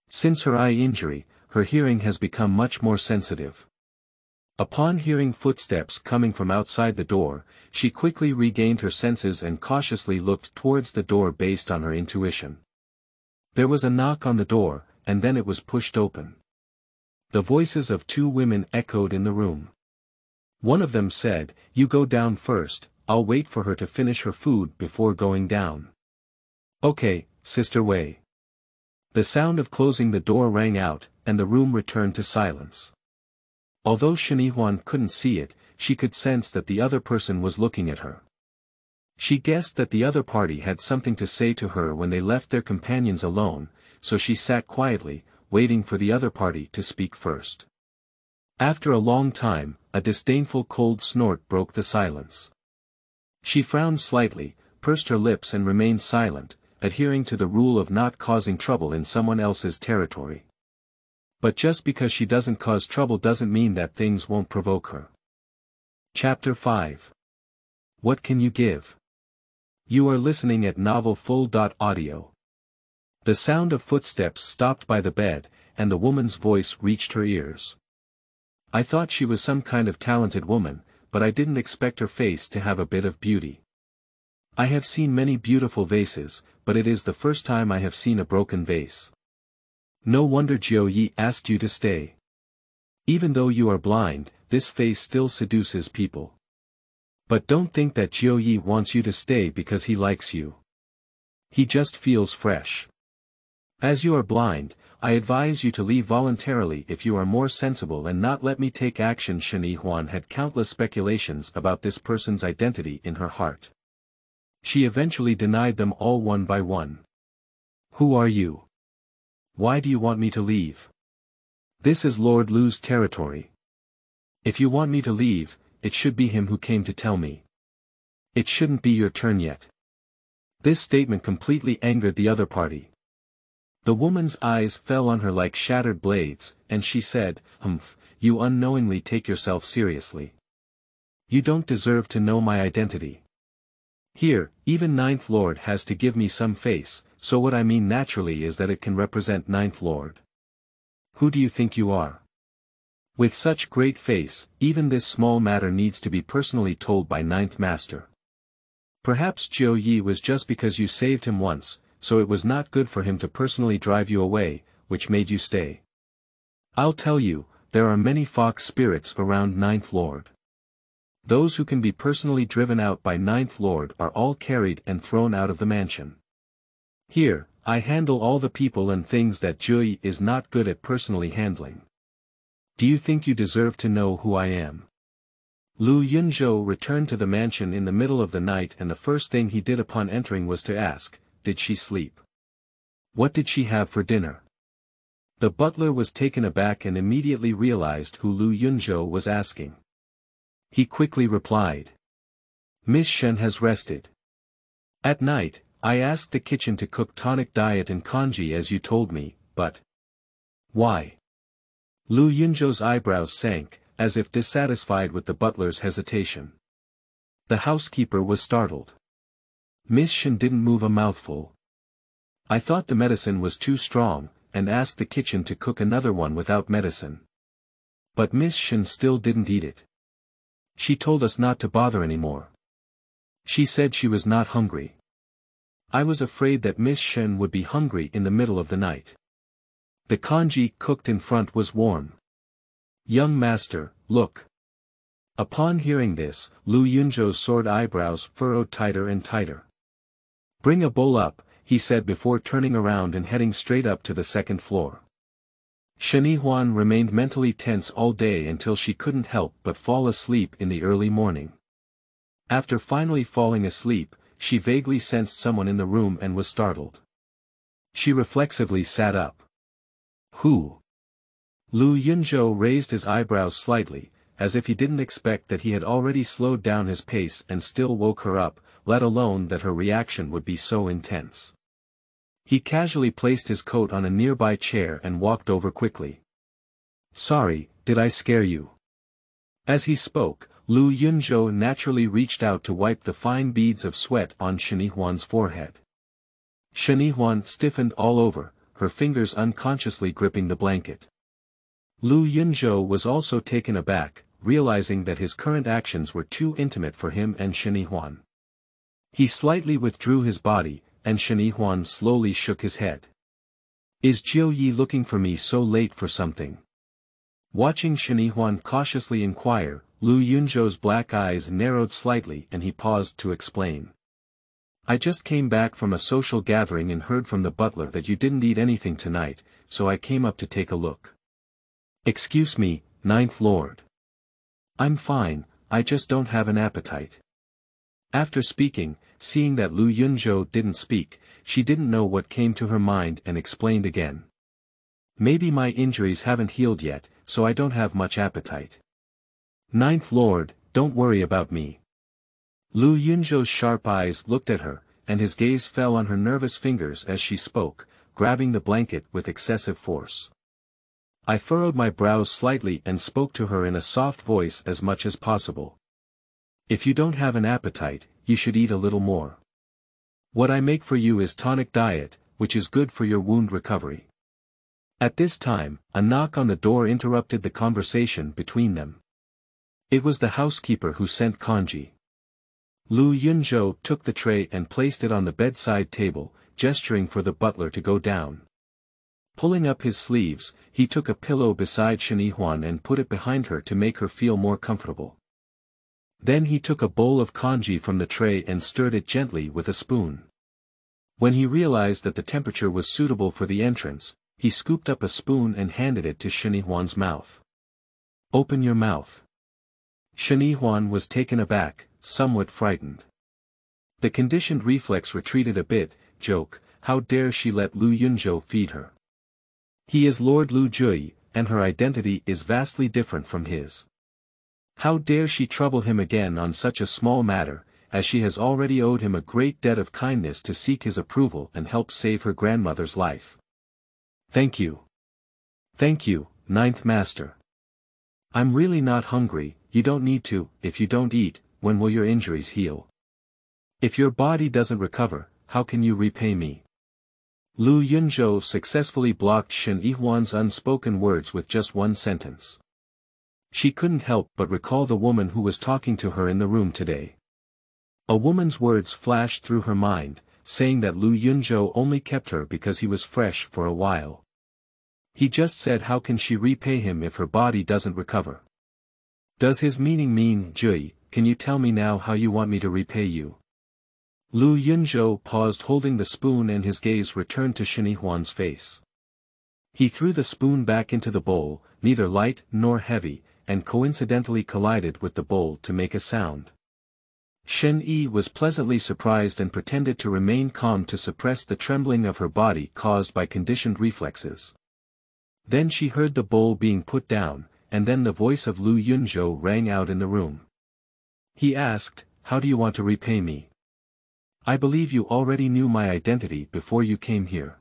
Since her eye injury, her hearing has become much more sensitive. Upon hearing footsteps coming from outside the door, she quickly regained her senses and cautiously looked towards the door based on her intuition. There was a knock on the door, and then it was pushed open. The voices of two women echoed in the room. One of them said, you go down first, I'll wait for her to finish her food before going down. Okay, Sister Wei. The sound of closing the door rang out, and the room returned to silence. Although Huan couldn't see it, she could sense that the other person was looking at her. She guessed that the other party had something to say to her when they left their companions alone, so she sat quietly, waiting for the other party to speak first. After a long time, a disdainful cold snort broke the silence. She frowned slightly, pursed her lips and remained silent, adhering to the rule of not causing trouble in someone else's territory. But just because she doesn't cause trouble doesn't mean that things won't provoke her. Chapter 5 What Can You Give? You are listening at Novel Full. Audio. The sound of footsteps stopped by the bed, and the woman's voice reached her ears. I thought she was some kind of talented woman, but I didn't expect her face to have a bit of beauty. I have seen many beautiful vases, but it is the first time I have seen a broken vase. No wonder Jiuye asked you to stay. Even though you are blind, this face still seduces people. But don't think that Jiuye wants you to stay because he likes you. He just feels fresh. As you are blind, I advise you to leave voluntarily if you are more sensible and not let me take action Shen Huan had countless speculations about this person's identity in her heart. She eventually denied them all one by one. Who are you? Why do you want me to leave? This is Lord Lu's territory. If you want me to leave, it should be him who came to tell me. It shouldn't be your turn yet. This statement completely angered the other party. The woman's eyes fell on her like shattered blades, and she said, Humph, you unknowingly take yourself seriously. You don't deserve to know my identity. Here, even Ninth Lord has to give me some face, so what I mean naturally is that it can represent Ninth Lord. Who do you think you are? With such great face, even this small matter needs to be personally told by Ninth Master. Perhaps Jiuye was just because you saved him once, so it was not good for him to personally drive you away, which made you stay. I'll tell you, there are many fox spirits around Ninth Lord. Those who can be personally driven out by Ninth Lord are all carried and thrown out of the mansion. Here, I handle all the people and things that Jiuye is not good at personally handling. Do you think you deserve to know who I am? Lu Yunzhou returned to the mansion in the middle of the night and the first thing he did upon entering was to ask, did she sleep? What did she have for dinner? The butler was taken aback and immediately realized who Lu Yunzhou was asking. He quickly replied. Miss Shen has rested. At night, I asked the kitchen to cook tonic diet and congee as you told me, but... Why? Lu Yunzhou's eyebrows sank, as if dissatisfied with the butler's hesitation. The housekeeper was startled. Miss Shen didn't move a mouthful. I thought the medicine was too strong, and asked the kitchen to cook another one without medicine. But Miss Shen still didn't eat it. She told us not to bother anymore. She said she was not hungry. I was afraid that Miss Shen would be hungry in the middle of the night. The congee cooked in front was warm. Young master, look. Upon hearing this, Lu Yunzhou's sword eyebrows furrowed tighter and tighter. Bring a bowl up, he said before turning around and heading straight up to the second floor. Shen Yihuan remained mentally tense all day until she couldn't help but fall asleep in the early morning. After finally falling asleep, she vaguely sensed someone in the room and was startled. She reflexively sat up. Who? Lu Yunzhou raised his eyebrows slightly, as if he didn't expect that he had already slowed down his pace and still woke her up, let alone that her reaction would be so intense. He casually placed his coat on a nearby chair and walked over quickly. Sorry, did I scare you? As he spoke, Lu Yunzhou naturally reached out to wipe the fine beads of sweat on Shen Yihuan's forehead. Shen Yihuan stiffened all over, her fingers unconsciously gripping the blanket. Lu Yunzhou was also taken aback, realizing that his current actions were too intimate for him and Shen Yihuan. He slightly withdrew his body, and Shen Yihuan slowly shook his head. Is Jiuye looking for me so late for something? Watching Shen Yihuan cautiously inquire, Lu Yunzhou's black eyes narrowed slightly and he paused to explain. I just came back from a social gathering and heard from the butler that you didn't eat anything tonight, so I came up to take a look. Excuse me, Ninth Lord. I'm fine, I just don't have an appetite. After speaking, seeing that Lu Yunzhou didn't speak, she didn't know what came to her mind and explained again. Maybe my injuries haven't healed yet, so I don't have much appetite. Ninth Lord, don't worry about me. Lu Yunzhou's sharp eyes looked at her, and his gaze fell on her nervous fingers as she spoke, grabbing the blanket with excessive force. I furrowed my brows slightly and spoke to her in a soft voice as much as possible. If you don't have an appetite, you should eat a little more. What I make for you is tonic diet, which is good for your wound recovery. At this time, a knock on the door interrupted the conversation between them. It was the housekeeper who sent congee. Lu Yunzhou took the tray and placed it on the bedside table, gesturing for the butler to go down. Pulling up his sleeves, he took a pillow beside Huan and put it behind her to make her feel more comfortable. Then he took a bowl of congee from the tray and stirred it gently with a spoon. When he realized that the temperature was suitable for the entrance, he scooped up a spoon and handed it to Huan's mouth. Open your mouth. Huan was taken aback, somewhat frightened. The conditioned reflex retreated a bit, joke, how dare she let Lu Yunzhou feed her. He is Lord Lu Jiuye, and her identity is vastly different from his. How dare she trouble him again on such a small matter, as she has already owed him a great debt of kindness to seek his approval and help save her grandmother's life. Thank you. Thank you, Ninth Master. I'm really not hungry, you don't need to, if you don't eat, when will your injuries heal? If your body doesn't recover, how can you repay me? Lu Yunzhou successfully blocked Shen Yihuan's unspoken words with just one sentence. She couldn't help but recall the woman who was talking to her in the room today. A woman's words flashed through her mind, saying that Lu Yunzhou only kept her because he was fresh for a while. He just said how can she repay him if her body doesn't recover. Does his meaning mean, Jiuye, can you tell me now how you want me to repay you? Lu Yunzhou paused holding the spoon and his gaze returned to Shen Yihuan's face. He threw the spoon back into the bowl, neither light nor heavy, and coincidentally collided with the bowl to make a sound. Shen Yi was pleasantly surprised and pretended to remain calm to suppress the trembling of her body caused by conditioned reflexes. Then she heard the bowl being put down, and then the voice of Lu Yunzhou rang out in the room. He asked, How do you want to repay me? I believe you already knew my identity before you came here.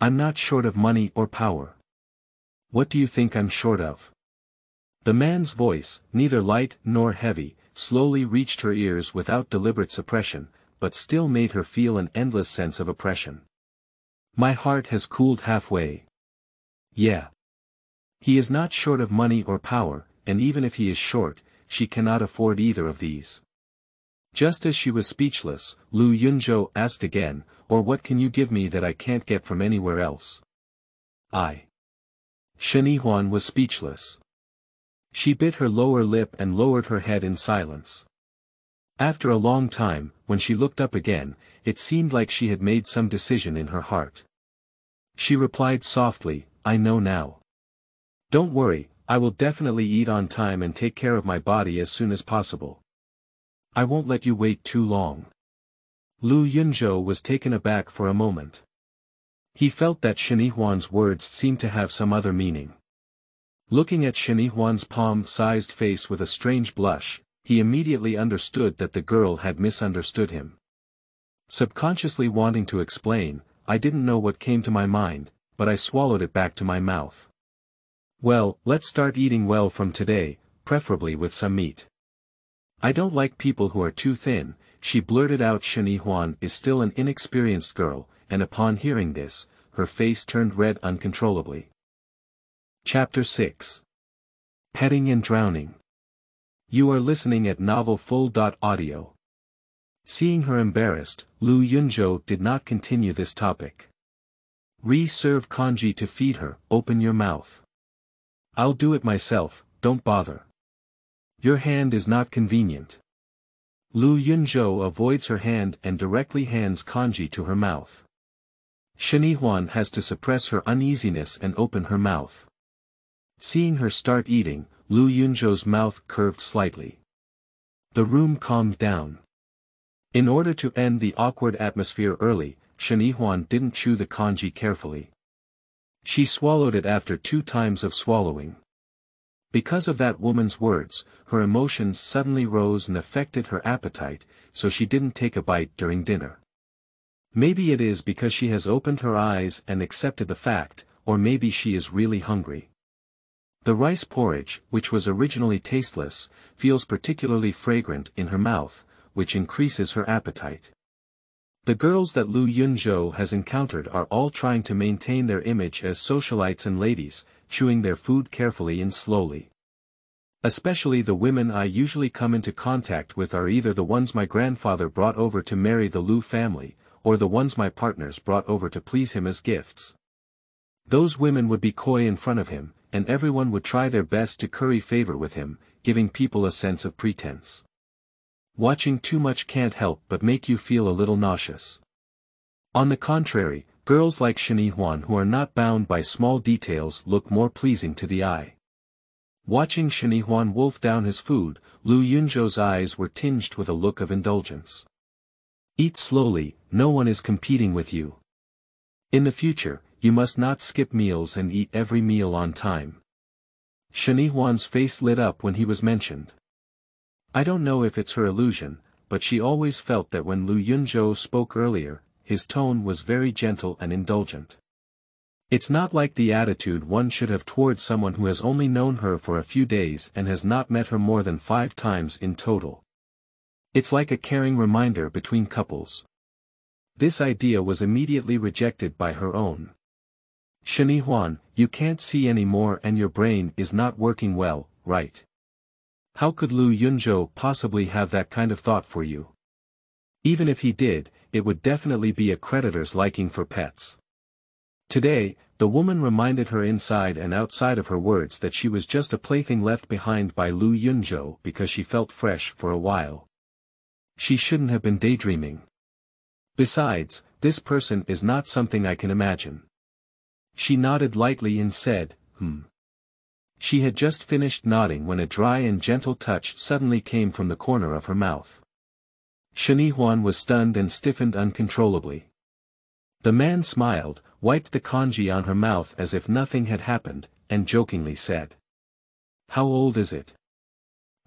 I'm not short of money or power. What do you think I'm short of? The man's voice, neither light nor heavy, slowly reached her ears without deliberate suppression, but still made her feel an endless sense of oppression. My heart has cooled halfway. Yeah. He is not short of money or power, and even if he is short, she cannot afford either of these. Just as she was speechless, Lu Yunzhou asked again, or what can you give me that I can't get from anywhere else? I. Shen Yihuan was speechless. She bit her lower lip and lowered her head in silence. After a long time, when she looked up again, it seemed like she had made some decision in her heart. She replied softly, I know now. Don't worry, I will definitely eat on time and take care of my body as soon as possible. I won't let you wait too long. Lu Yunzhou was taken aback for a moment. He felt that Shen Yihuan's words seemed to have some other meaning. Looking at Yihuan's palm-sized face with a strange blush, he immediately understood that the girl had misunderstood him. Subconsciously wanting to explain, I didn't know what came to my mind, but I swallowed it back to my mouth. Well, let's start eating well from today, preferably with some meat. I don't like people who are too thin, she blurted out Yihuan is still an inexperienced girl, and upon hearing this, her face turned red uncontrollably. Chapter 6 Petting and Drowning You are listening at novelfull.audio. Seeing her embarrassed, Lu Yunzhou did not continue this topic. Re-serve congee to feed her, open your mouth. I'll do it myself, don't bother. Your hand is not convenient. Lu Yunzhou avoids her hand and directly hands congee to her mouth. Shen Yihuan has to suppress her uneasiness and open her mouth. Seeing her start eating, Lu Yunzhou's mouth curved slightly. The room calmed down. In order to end the awkward atmosphere early, Shen Huan didn't chew the congee carefully. She swallowed it after two times of swallowing. Because of that woman's words, her emotions suddenly rose and affected her appetite, so she didn't take a bite during dinner. Maybe it is because she has opened her eyes and accepted the fact, or maybe she is really hungry. The rice porridge, which was originally tasteless, feels particularly fragrant in her mouth, which increases her appetite. The girls that Lu Yunzhou has encountered are all trying to maintain their image as socialites and ladies, chewing their food carefully and slowly. Especially the women I usually come into contact with are either the ones my grandfather brought over to marry the Lu family, or the ones my partners brought over to please him as gifts. Those women would be coy in front of him, and everyone would try their best to curry favor with him, giving people a sense of pretense. Watching too much can't help but make you feel a little nauseous. On the contrary, girls like Shen Yihuan who are not bound by small details look more pleasing to the eye. Watching Shen Yihuan wolf down his food, Lu Yunzhou's eyes were tinged with a look of indulgence. Eat slowly, no one is competing with you. In the future, you must not skip meals and eat every meal on time. Shen Yihuan's face lit up when he was mentioned. I don't know if it's her illusion, but she always felt that when Lu Yunzhou spoke earlier, his tone was very gentle and indulgent. It's not like the attitude one should have towards someone who has only known her for a few days and has not met her more than five times in total. It's like a caring reminder between couples. This idea was immediately rejected by her own. Shen Yihuan, you can't see anymore and your brain is not working well, right? How could Lu Yunzhou possibly have that kind of thought for you? Even if he did, it would definitely be a creditor's liking for pets. Today, the woman reminded her inside and outside of her words that she was just a plaything left behind by Lu Yunzhou because she felt fresh for a while. She shouldn't have been daydreaming. Besides, this person is not something I can imagine. She nodded lightly and said, hmm. She had just finished nodding when a dry and gentle touch suddenly came from the corner of her mouth. Shen Yihuan was stunned and stiffened uncontrollably. The man smiled, wiped the congee on her mouth as if nothing had happened, and jokingly said. How old is it?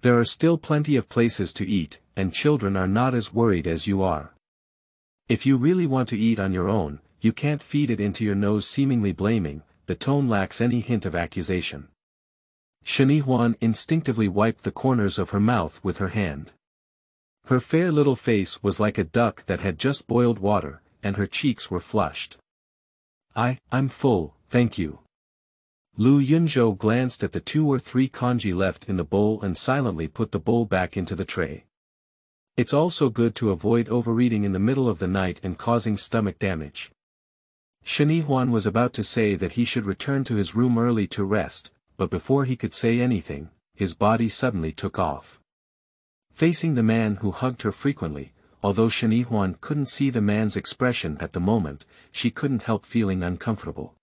There are still plenty of places to eat, and children are not as worried as you are. If you really want to eat on your own, you can't feed it into your nose seemingly blaming, the tone lacks any hint of accusation. Shen Yihuan instinctively wiped the corners of her mouth with her hand. Her fair little face was like a duck that had just boiled water, and her cheeks were flushed. I, I'm full, thank you. Lu Yunzhou glanced at the two or three congee left in the bowl and silently put the bowl back into the tray. It's also good to avoid overeating in the middle of the night and causing stomach damage. Shen Yihuan was about to say that he should return to his room early to rest, but before he could say anything, his body suddenly took off. Facing the man who hugged her frequently, although Shen Yihuan couldn't see the man's expression at the moment, she couldn't help feeling uncomfortable.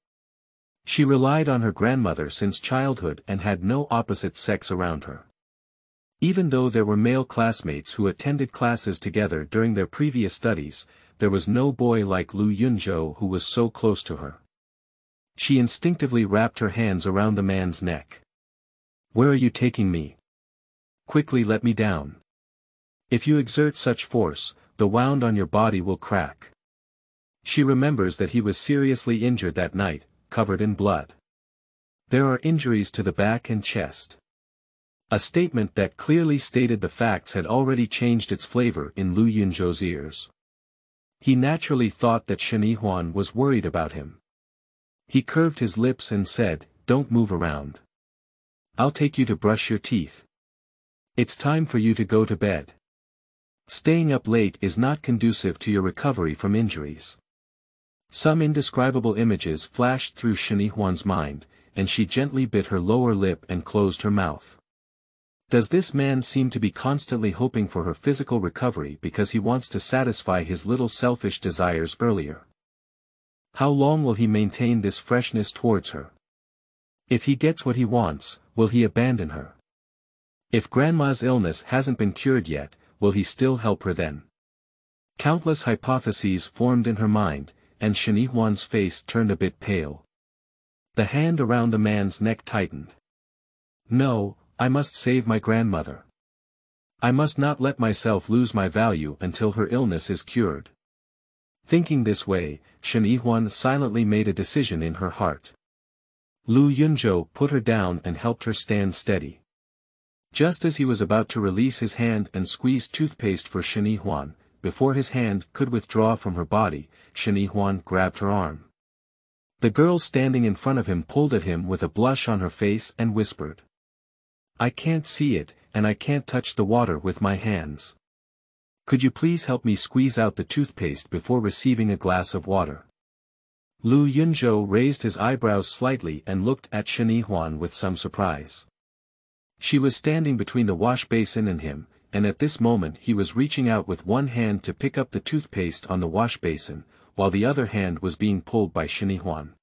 She relied on her grandmother since childhood and had no opposite sex around her. Even though there were male classmates who attended classes together during their previous studies, there was no boy like Lu Yunzhou who was so close to her. She instinctively wrapped her hands around the man's neck. Where are you taking me? Quickly let me down. If you exert such force, the wound on your body will crack. She remembers that he was seriously injured that night, covered in blood. There are injuries to the back and chest. A statement that clearly stated the facts had already changed its flavor in Lu Yunzhou's ears. He naturally thought that Shen Yihuan was worried about him. He curved his lips and said, don't move around. I'll take you to brush your teeth. It's time for you to go to bed. Staying up late is not conducive to your recovery from injuries. Some indescribable images flashed through Shen Yihuan's mind, and she gently bit her lower lip and closed her mouth. Does this man seem to be constantly hoping for her physical recovery because he wants to satisfy his little selfish desires earlier? How long will he maintain this freshness towards her? If he gets what he wants, will he abandon her? If grandma's illness hasn't been cured yet, will he still help her then? Countless hypotheses formed in her mind, and Huan's face turned a bit pale. The hand around the man's neck tightened. No, I must save my grandmother. I must not let myself lose my value until her illness is cured. Thinking this way, Shen Huan silently made a decision in her heart. Lu Yunzhou put her down and helped her stand steady. Just as he was about to release his hand and squeeze toothpaste for Shen Huan, before his hand could withdraw from her body, Shen Huan grabbed her arm. The girl standing in front of him pulled at him with a blush on her face and whispered. I can't see it, and I can't touch the water with my hands. Could you please help me squeeze out the toothpaste before receiving a glass of water? Lu Yunzhou raised his eyebrows slightly and looked at Shen Huan with some surprise. She was standing between the wash basin and him, and at this moment he was reaching out with one hand to pick up the toothpaste on the wash basin, while the other hand was being pulled by Shen Huan.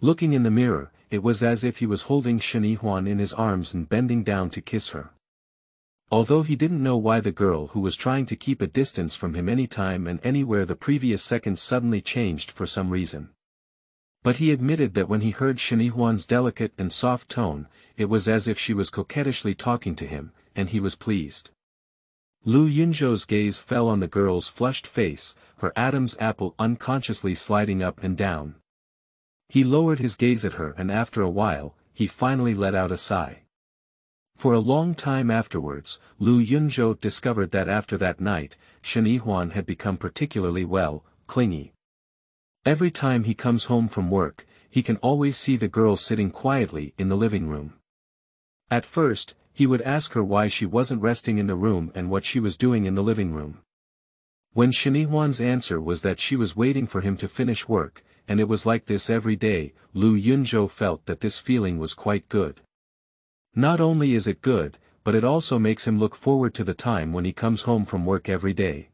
Looking in the mirror, it was as if he was holding Shen Huan in his arms and bending down to kiss her. Although he didn't know why the girl who was trying to keep a distance from him anytime and anywhere the previous second suddenly changed for some reason. But he admitted that when he heard Shen Huan's delicate and soft tone, it was as if she was coquettishly talking to him, and he was pleased. Lu Yunzhou's gaze fell on the girl's flushed face, her Adam's apple unconsciously sliding up and down. He lowered his gaze at her and after a while, he finally let out a sigh. For a long time afterwards, Lu Yunzhou discovered that after that night, Shen Huan had become particularly well, clingy. Every time he comes home from work, he can always see the girl sitting quietly in the living room. At first, he would ask her why she wasn't resting in the room and what she was doing in the living room. When Shen Huan's answer was that she was waiting for him to finish work, and it was like this every day, Lu Yunzhou felt that this feeling was quite good. Not only is it good, but it also makes him look forward to the time when he comes home from work every day.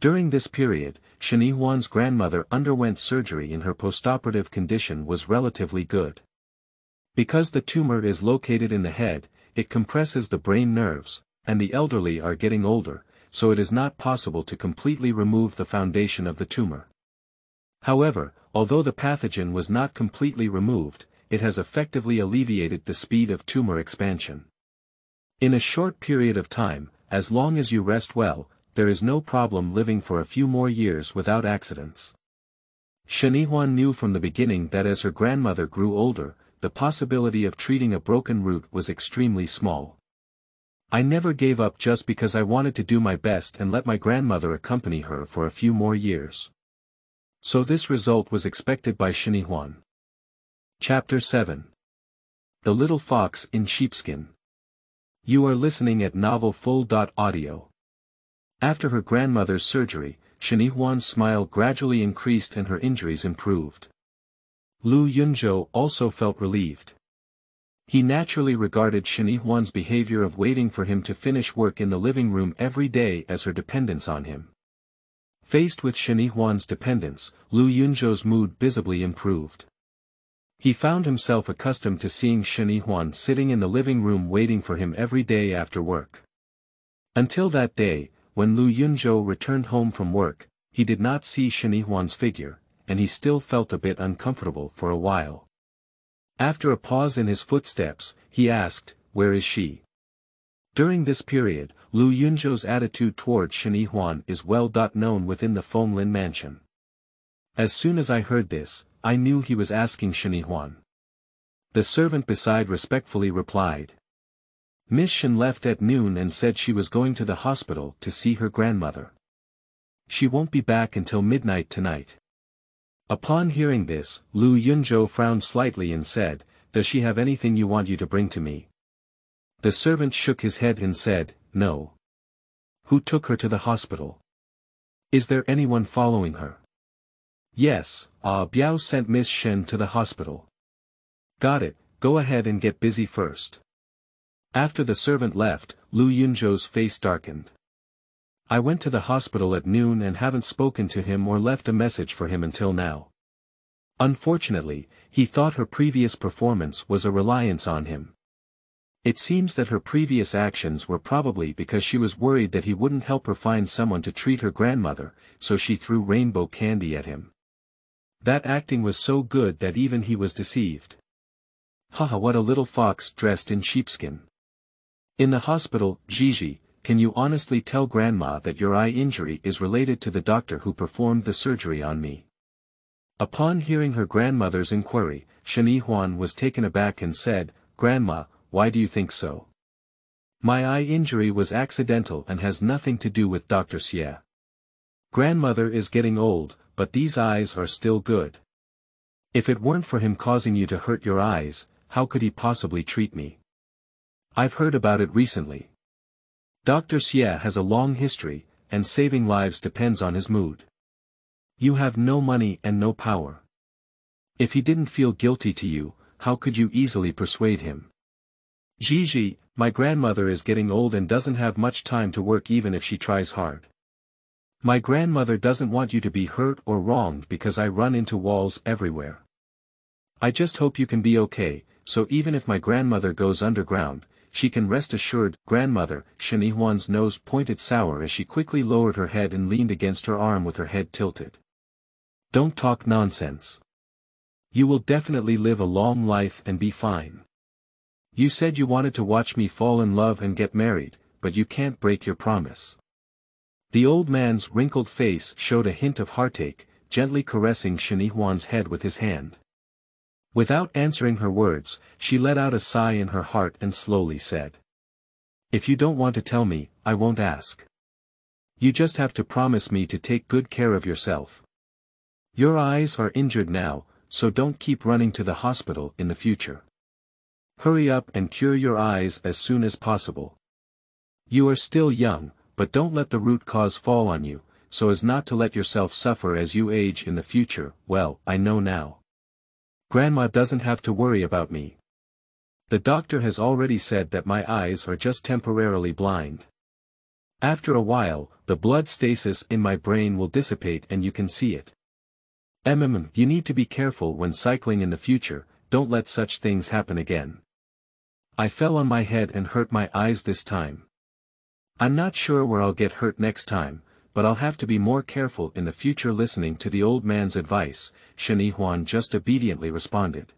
During this period, Huan's grandmother underwent surgery and her postoperative condition was relatively good. Because the tumor is located in the head, it compresses the brain nerves, and the elderly are getting older, so it is not possible to completely remove the foundation of the tumor. However, although the pathogen was not completely removed, it has effectively alleviated the speed of tumor expansion. In a short period of time, as long as you rest well, there is no problem living for a few more years without accidents. Shen Huan knew from the beginning that as her grandmother grew older, the possibility of treating a broken root was extremely small. I never gave up just because I wanted to do my best and let my grandmother accompany her for a few more years. So this result was expected by Huan. Chapter 7 The Little Fox in Sheepskin You are listening at Novel Full. Audio. After her grandmother's surgery, Huan's smile gradually increased and her injuries improved. Lu Yunzhou also felt relieved. He naturally regarded Huan's behavior of waiting for him to finish work in the living room every day as her dependence on him. Faced with Shen Huan's dependence, Lu Yunzhou's mood visibly improved. He found himself accustomed to seeing Shen Huan sitting in the living room waiting for him every day after work. Until that day, when Lu Yunzhou returned home from work, he did not see Shen Huan's figure, and he still felt a bit uncomfortable for a while. After a pause in his footsteps, he asked, where is she? During this period, Lu Yunzhou's attitude toward Shen Huan is well known within the Fenglin mansion. As soon as I heard this, I knew he was asking Shen Huan. The servant beside respectfully replied. Miss Shen left at noon and said she was going to the hospital to see her grandmother. She won't be back until midnight tonight. Upon hearing this, Lu Yunzhou frowned slightly and said, Does she have anything you want you to bring to me? The servant shook his head and said, No. Who took her to the hospital? Is there anyone following her? Yes, Ah Biao sent Miss Shen to the hospital. Got it, go ahead and get busy first. After the servant left, Lu Yunzhou's face darkened. I went to the hospital at noon and haven't spoken to him or left a message for him until now. Unfortunately, he thought her previous performance was a reliance on him. It seems that her previous actions were probably because she was worried that he wouldn't help her find someone to treat her grandmother, so she threw rainbow candy at him. That acting was so good that even he was deceived. Haha what a little fox dressed in sheepskin. In the hospital, Gigi, can you honestly tell grandma that your eye injury is related to the doctor who performed the surgery on me? Upon hearing her grandmother's inquiry, Shen Huan was taken aback and said, Grandma, why do you think so? My eye injury was accidental and has nothing to do with Dr. Xie. Grandmother is getting old, but these eyes are still good. If it weren't for him causing you to hurt your eyes, how could he possibly treat me? I've heard about it recently. Dr. Xie has a long history, and saving lives depends on his mood. You have no money and no power. If he didn't feel guilty to you, how could you easily persuade him? Gigi, my grandmother is getting old and doesn't have much time to work even if she tries hard. My grandmother doesn't want you to be hurt or wronged because I run into walls everywhere. I just hope you can be okay, so even if my grandmother goes underground, she can rest assured, grandmother, Shen Yihuan's nose pointed sour as she quickly lowered her head and leaned against her arm with her head tilted. Don't talk nonsense. You will definitely live a long life and be fine. You said you wanted to watch me fall in love and get married, but you can't break your promise. The old man's wrinkled face showed a hint of heartache, gently caressing Huan's head with his hand. Without answering her words, she let out a sigh in her heart and slowly said. If you don't want to tell me, I won't ask. You just have to promise me to take good care of yourself. Your eyes are injured now, so don't keep running to the hospital in the future. Hurry up and cure your eyes as soon as possible. You are still young, but don't let the root cause fall on you, so as not to let yourself suffer as you age in the future, well, I know now. Grandma doesn't have to worry about me. The doctor has already said that my eyes are just temporarily blind. After a while, the blood stasis in my brain will dissipate and you can see it. Mm, you need to be careful when cycling in the future, don't let such things happen again. I fell on my head and hurt my eyes this time. I'm not sure where I'll get hurt next time, but I'll have to be more careful in the future listening to the old man's advice, Shen Huan just obediently responded.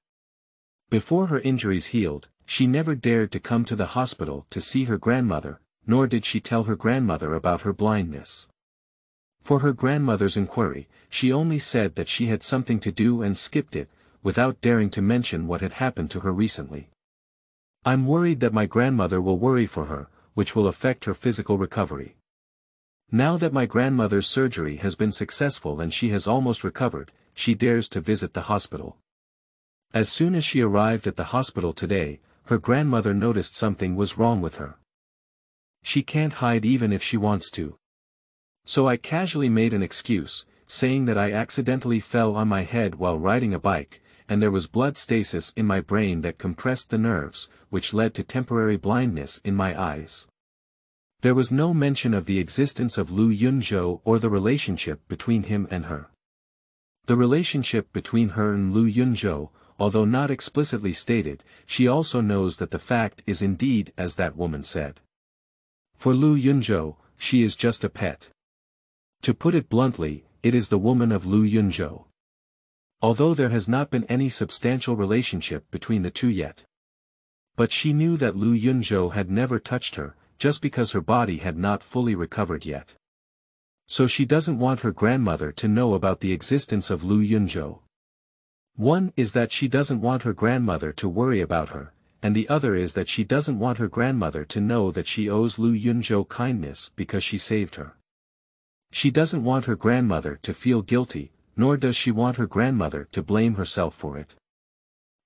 Before her injuries healed, she never dared to come to the hospital to see her grandmother, nor did she tell her grandmother about her blindness. For her grandmother's inquiry, she only said that she had something to do and skipped it, without daring to mention what had happened to her recently. I'm worried that my grandmother will worry for her, which will affect her physical recovery. Now that my grandmother's surgery has been successful and she has almost recovered, she dares to visit the hospital. As soon as she arrived at the hospital today, her grandmother noticed something was wrong with her. She can't hide even if she wants to. So I casually made an excuse, saying that I accidentally fell on my head while riding a bike, and there was blood stasis in my brain that compressed the nerves, which led to temporary blindness in my eyes. There was no mention of the existence of Lu Yunzhou or the relationship between him and her. The relationship between her and Lu Yunzhou, although not explicitly stated, she also knows that the fact is indeed as that woman said. For Lu Yunzhou, she is just a pet. To put it bluntly, it is the woman of Lu Yunzhou although there has not been any substantial relationship between the two yet. But she knew that Lu Yunzhou had never touched her, just because her body had not fully recovered yet. So she doesn't want her grandmother to know about the existence of Lu Yunzhou. One is that she doesn't want her grandmother to worry about her, and the other is that she doesn't want her grandmother to know that she owes Lu Yunzhou kindness because she saved her. She doesn't want her grandmother to feel guilty, nor does she want her grandmother to blame herself for it.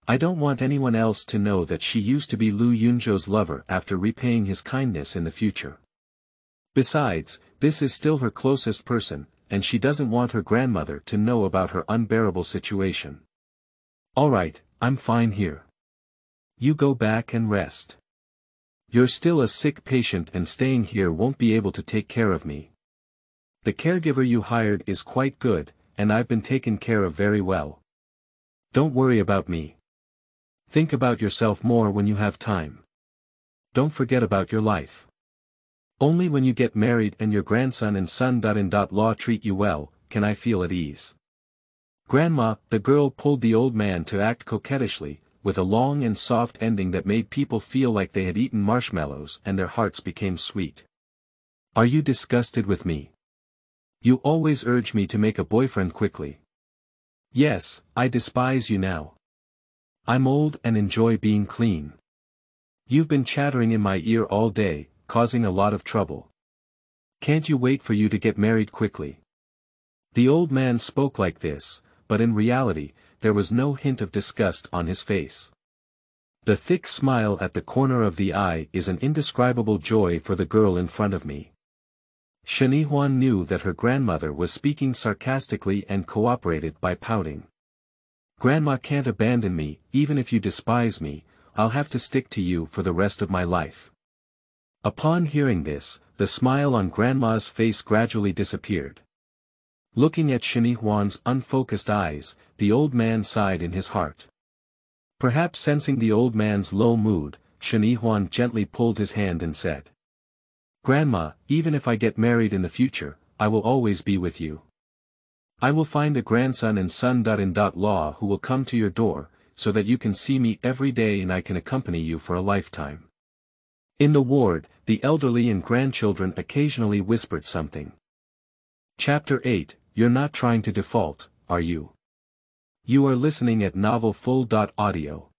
I don't want anyone else to know that she used to be Lu Yunzhou's lover after repaying his kindness in the future. Besides, this is still her closest person, and she doesn't want her grandmother to know about her unbearable situation. Alright, I'm fine here. You go back and rest. You're still a sick patient and staying here won't be able to take care of me. The caregiver you hired is quite good, and I've been taken care of very well. Don't worry about me. Think about yourself more when you have time. Don't forget about your life. Only when you get married and your grandson and son-in-law treat you well, can I feel at ease. Grandma, the girl pulled the old man to act coquettishly, with a long and soft ending that made people feel like they had eaten marshmallows and their hearts became sweet. Are you disgusted with me? You always urge me to make a boyfriend quickly. Yes, I despise you now. I'm old and enjoy being clean. You've been chattering in my ear all day, causing a lot of trouble. Can't you wait for you to get married quickly? The old man spoke like this, but in reality, there was no hint of disgust on his face. The thick smile at the corner of the eye is an indescribable joy for the girl in front of me. Huan knew that her grandmother was speaking sarcastically and cooperated by pouting. Grandma can't abandon me, even if you despise me, I'll have to stick to you for the rest of my life. Upon hearing this, the smile on Grandma's face gradually disappeared. Looking at Huan's unfocused eyes, the old man sighed in his heart. Perhaps sensing the old man's low mood, Huan gently pulled his hand and said. Grandma, even if I get married in the future, I will always be with you. I will find a grandson and son-in-law who will come to your door, so that you can see me every day and I can accompany you for a lifetime. In the ward, the elderly and grandchildren occasionally whispered something. Chapter 8, You're not trying to default, are you? You are listening at Novel Full. Audio.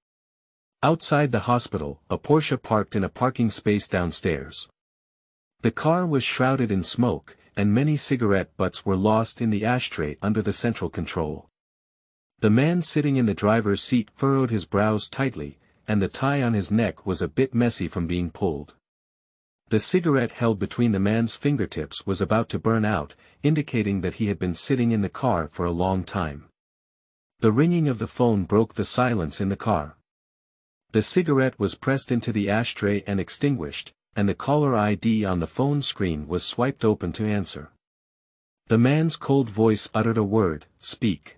Outside the hospital, a Porsche parked in a parking space downstairs. The car was shrouded in smoke, and many cigarette butts were lost in the ashtray under the central control. The man sitting in the driver's seat furrowed his brows tightly, and the tie on his neck was a bit messy from being pulled. The cigarette held between the man's fingertips was about to burn out, indicating that he had been sitting in the car for a long time. The ringing of the phone broke the silence in the car. The cigarette was pressed into the ashtray and extinguished, and the caller ID on the phone screen was swiped open to answer. The man's cold voice uttered a word, speak.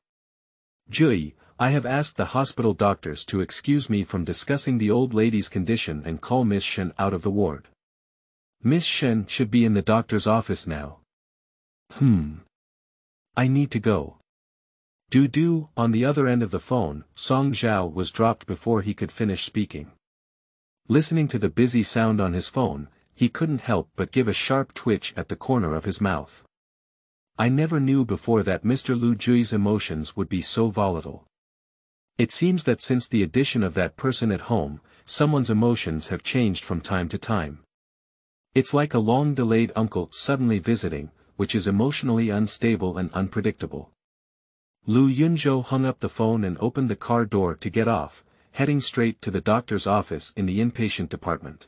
Jiuye, I have asked the hospital doctors to excuse me from discussing the old lady's condition and call Miss Shen out of the ward. Miss Shen should be in the doctor's office now. Hmm. I need to go. Do-do, on the other end of the phone, Song Zhao was dropped before he could finish speaking. Listening to the busy sound on his phone, he couldn't help but give a sharp twitch at the corner of his mouth. I never knew before that Mr. Lu Jiuye's emotions would be so volatile. It seems that since the addition of that person at home, someone's emotions have changed from time to time. It's like a long-delayed uncle suddenly visiting, which is emotionally unstable and unpredictable. Lu Yunzhou hung up the phone and opened the car door to get off, heading straight to the doctor's office in the inpatient department.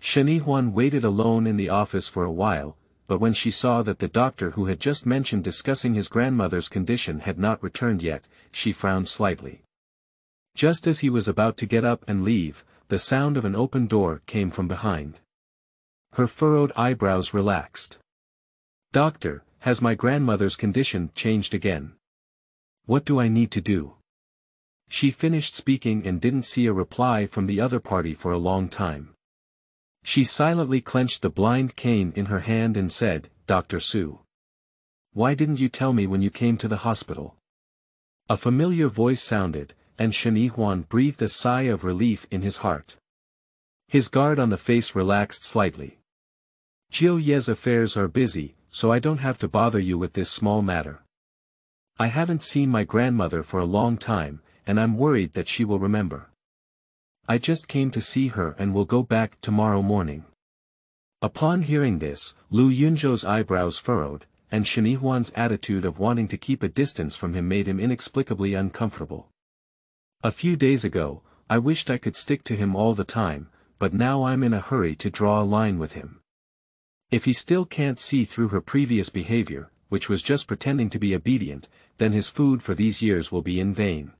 Shen Yihuan waited alone in the office for a while, but when she saw that the doctor who had just mentioned discussing his grandmother's condition had not returned yet, she frowned slightly. Just as he was about to get up and leave, the sound of an open door came from behind. Her furrowed eyebrows relaxed. Doctor, has my grandmother's condition changed again? What do I need to do? She finished speaking and didn't see a reply from the other party for a long time. She silently clenched the blind cane in her hand and said, Dr. Su. Why didn't you tell me when you came to the hospital? A familiar voice sounded, and Shen Huan breathed a sigh of relief in his heart. His guard on the face relaxed slightly. Jiuye's affairs are busy, so I don't have to bother you with this small matter. I haven't seen my grandmother for a long time, and I'm worried that she will remember. I just came to see her and will go back tomorrow morning. Upon hearing this, Lu Yunzhou's eyebrows furrowed, and Huan's attitude of wanting to keep a distance from him made him inexplicably uncomfortable. A few days ago, I wished I could stick to him all the time, but now I'm in a hurry to draw a line with him. If he still can't see through her previous behavior, which was just pretending to be obedient, then his food for these years will be in vain.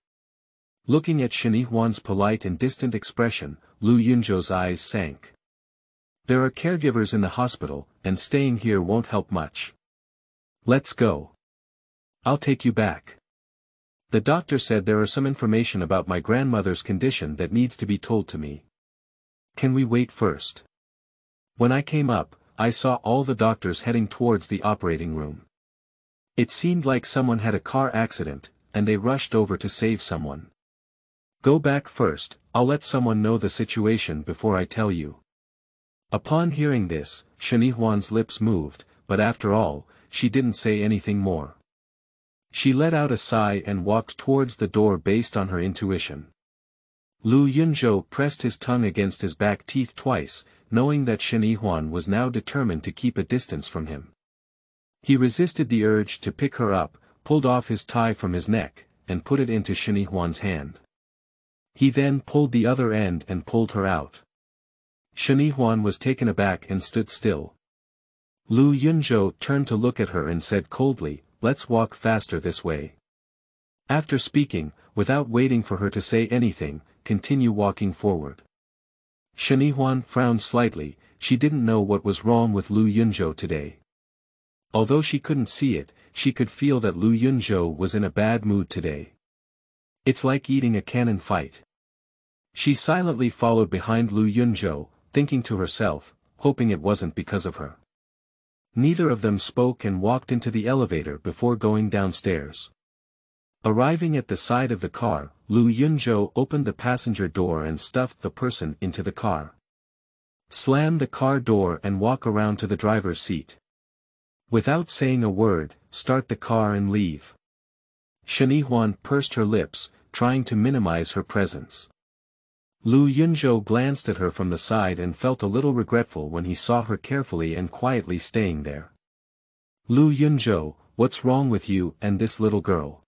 Looking at Shen Yihuan's polite and distant expression, Lu Yunzhou's eyes sank. There are caregivers in the hospital, and staying here won't help much. Let's go. I'll take you back. The doctor said there are some information about my grandmother's condition that needs to be told to me. Can we wait first? When I came up, I saw all the doctors heading towards the operating room. It seemed like someone had a car accident, and they rushed over to save someone. Go back first, I'll let someone know the situation before I tell you. Upon hearing this, Shen Yihuan's lips moved, but after all, she didn't say anything more. She let out a sigh and walked towards the door based on her intuition. Lu Yunzhou pressed his tongue against his back teeth twice, knowing that Shen Yihuan was now determined to keep a distance from him. He resisted the urge to pick her up, pulled off his tie from his neck, and put it into Shen Yihuan's hand. He then pulled the other end and pulled her out. Shen Yihuan was taken aback and stood still. Lu Yunzhou turned to look at her and said coldly, let's walk faster this way. After speaking, without waiting for her to say anything, continue walking forward. Shen Yihuan frowned slightly, she didn't know what was wrong with Lu Yunzhou today. Although she couldn't see it, she could feel that Lu Yunzhou was in a bad mood today. It's like eating a cannon fight. She silently followed behind Lu Yunzhou, thinking to herself, hoping it wasn't because of her. Neither of them spoke and walked into the elevator before going downstairs. Arriving at the side of the car, Lu Yunzhou opened the passenger door and stuffed the person into the car. Slam the car door and walk around to the driver's seat. Without saying a word, start the car and leave. Shen Yihuan pursed her lips, trying to minimize her presence. Lu Yunzhou glanced at her from the side and felt a little regretful when he saw her carefully and quietly staying there. Lu Yunzhou, what's wrong with you and this little girl?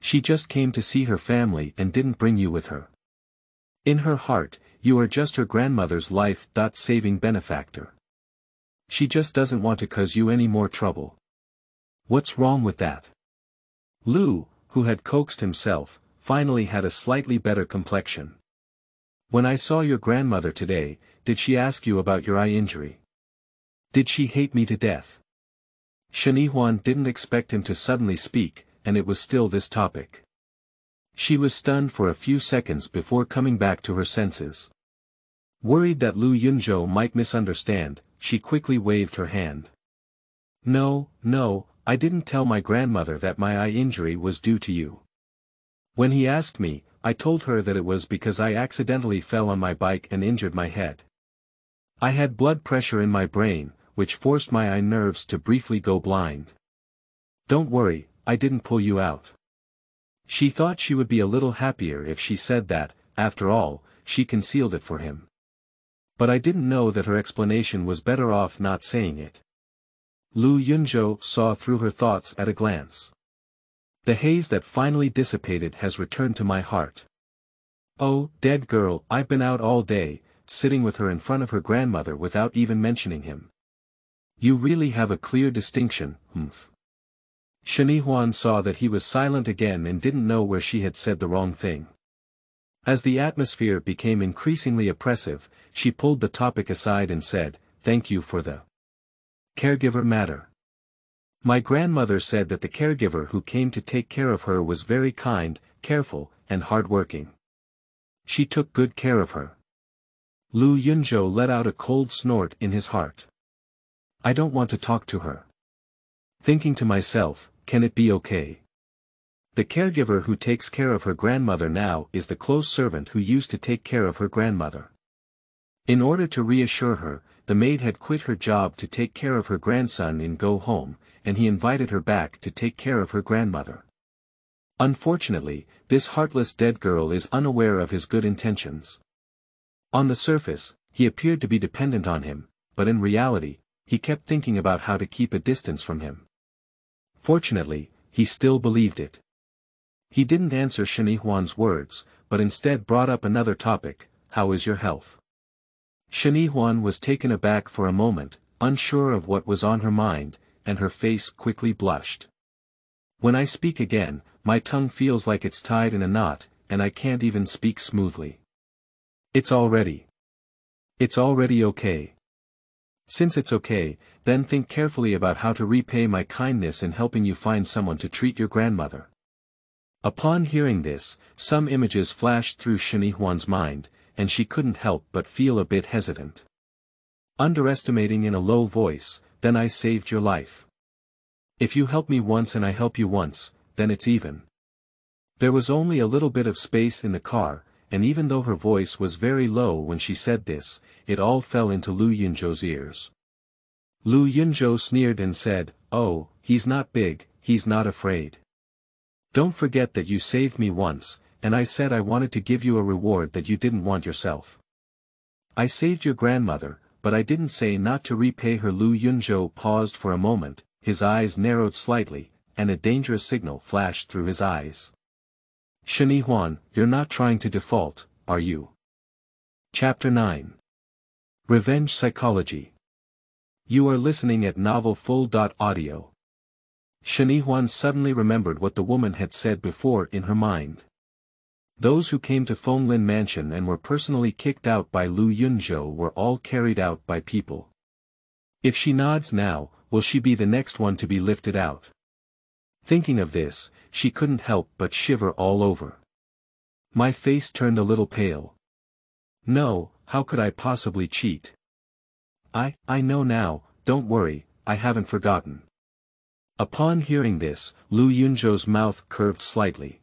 She just came to see her family and didn't bring you with her. In her heart, you are just her grandmother's life-saving benefactor. She just doesn't want to cause you any more trouble. What's wrong with that? Lu, who had coaxed himself, finally had a slightly better complexion. When I saw your grandmother today, did she ask you about your eye injury? Did she hate me to death? Shen Yihuan didn't expect him to suddenly speak, and it was still this topic. She was stunned for a few seconds before coming back to her senses. Worried that Lu Yunzhou might misunderstand, she quickly waved her hand. No, no, I didn't tell my grandmother that my eye injury was due to you. When he asked me, I told her that it was because I accidentally fell on my bike and injured my head. I had blood pressure in my brain, which forced my eye nerves to briefly go blind. Don't worry, I didn't pull you out. She thought she would be a little happier if she said that, after all, she concealed it for him. But I didn't know that her explanation was better off not saying it. Lu Yunzhou saw through her thoughts at a glance. The haze that finally dissipated has returned to my heart. Oh, dead girl, I've been out all day, sitting with her in front of her grandmother without even mentioning him. You really have a clear distinction, humph. Shen Yihuan saw that he was silent again and didn't know where she had said the wrong thing. As the atmosphere became increasingly oppressive, she pulled the topic aside and said, thank you for the caregiver matter. My grandmother said that the caregiver who came to take care of her was very kind, careful, and hardworking. She took good care of her. Lu Yunzhou let out a cold snort in his heart. I don't want to talk to her. Thinking to myself, can it be okay? The caregiver who takes care of her grandmother now is the close servant who used to take care of her grandmother. In order to reassure her, the maid had quit her job to take care of her grandson in Go Home, and he invited her back to take care of her grandmother. Unfortunately, this heartless dead girl is unaware of his good intentions. On the surface, he appeared to be dependent on him, but in reality, he kept thinking about how to keep a distance from him. Fortunately, he still believed it. He didn't answer Shen Yihuan's words, but instead brought up another topic, how is your health? Shen Yihuan was taken aback for a moment, unsure of what was on her mind, and her face quickly blushed. When I speak again, my tongue feels like it's tied in a knot, and I can't even speak smoothly. It's already. It's already okay. Since it's okay, then think carefully about how to repay my kindness in helping you find someone to treat your grandmother. Upon hearing this, some images flashed through Shen Yihuan's mind, and she couldn't help but feel a bit hesitant. Underestimating in a low voice, then I saved your life. If you help me once and I help you once, then it's even. There was only a little bit of space in the car, and even though her voice was very low when she said this, it all fell into Lu Yunzhou's ears. Lu Yunzhou sneered and said, Oh, he's not big, he's not afraid. Don't forget that you saved me once, and I said I wanted to give you a reward that you didn't want yourself. I saved your grandmother, but I didn't say not to repay her Lu Yunzhou paused for a moment, his eyes narrowed slightly, and a dangerous signal flashed through his eyes. Shen Yihuan, you're not trying to default, are you? Chapter 9 Revenge Psychology You are listening at Novel Full. Audio. Shen Yihuan suddenly remembered what the woman had said before in her mind. Those who came to Fenglin Mansion and were personally kicked out by Lu Yunzhou were all carried out by people. If she nods now, will she be the next one to be lifted out? Thinking of this, she couldn't help but shiver all over. My face turned a little pale. No, how could I possibly cheat? I, I know now, don't worry, I haven't forgotten. Upon hearing this, Lu Yunzhou's mouth curved slightly.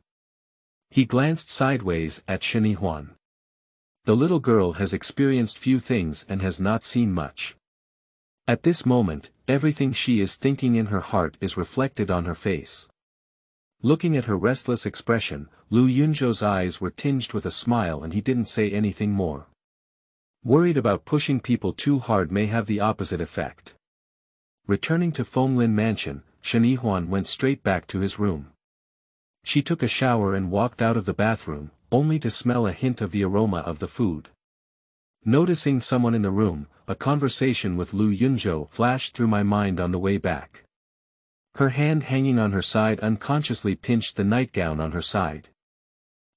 He glanced sideways at Shen Yihuan. The little girl has experienced few things and has not seen much. At this moment, everything she is thinking in her heart is reflected on her face. Looking at her restless expression, Lu Yunzhou's eyes were tinged with a smile and he didn't say anything more. Worried about pushing people too hard may have the opposite effect. Returning to Fenglin Mansion, Shen Huan went straight back to his room. She took a shower and walked out of the bathroom, only to smell a hint of the aroma of the food. Noticing someone in the room, a conversation with Lu Yunzhou flashed through my mind on the way back. Her hand hanging on her side unconsciously pinched the nightgown on her side.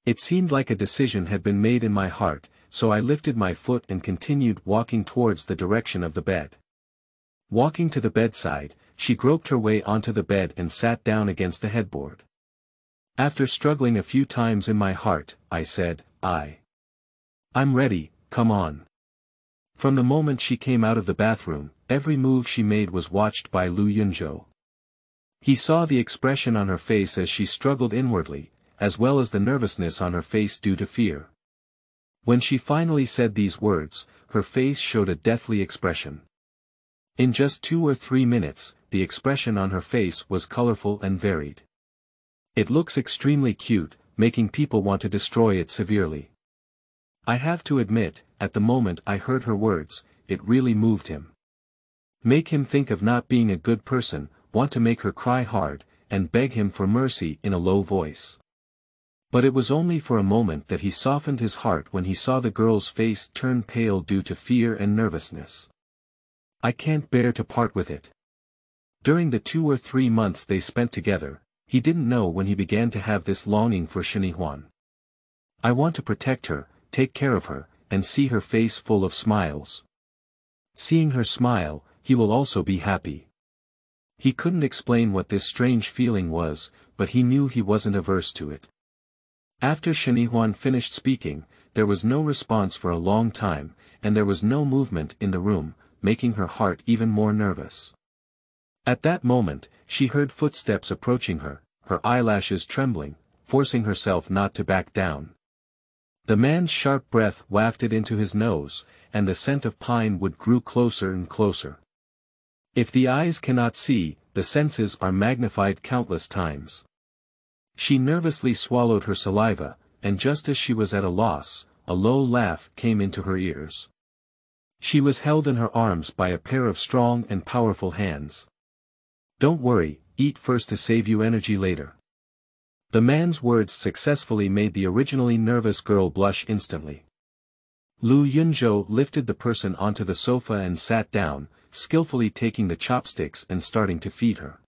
It seemed like a decision had been made in my heart, so I lifted my foot and continued walking towards the direction of the bed. Walking to the bedside, she groped her way onto the bed and sat down against the headboard. After struggling a few times in my heart, I said, I. I'm ready, come on. From the moment she came out of the bathroom, every move she made was watched by Lu Yunzhou. He saw the expression on her face as she struggled inwardly, as well as the nervousness on her face due to fear. When she finally said these words, her face showed a deathly expression. In just two or three minutes, the expression on her face was colorful and varied. It looks extremely cute, making people want to destroy it severely. I have to admit, at the moment I heard her words, it really moved him. Make him think of not being a good person, want to make her cry hard, and beg him for mercy in a low voice. But it was only for a moment that he softened his heart when he saw the girl's face turn pale due to fear and nervousness. I can't bear to part with it. During the two or three months they spent together, he didn't know when he began to have this longing for Shen Yihuan. I want to protect her, take care of her, and see her face full of smiles. Seeing her smile, he will also be happy. He couldn't explain what this strange feeling was, but he knew he wasn't averse to it. After Shen Yihuan finished speaking, there was no response for a long time, and there was no movement in the room, making her heart even more nervous. At that moment, she heard footsteps approaching her, her eyelashes trembling, forcing herself not to back down. The man's sharp breath wafted into his nose, and the scent of pine wood grew closer and closer. If the eyes cannot see, the senses are magnified countless times. She nervously swallowed her saliva, and just as she was at a loss, a low laugh came into her ears. She was held in her arms by a pair of strong and powerful hands. Don't worry, eat first to save you energy later. The man's words successfully made the originally nervous girl blush instantly. Lu Yunzhou lifted the person onto the sofa and sat down, skillfully taking the chopsticks and starting to feed her.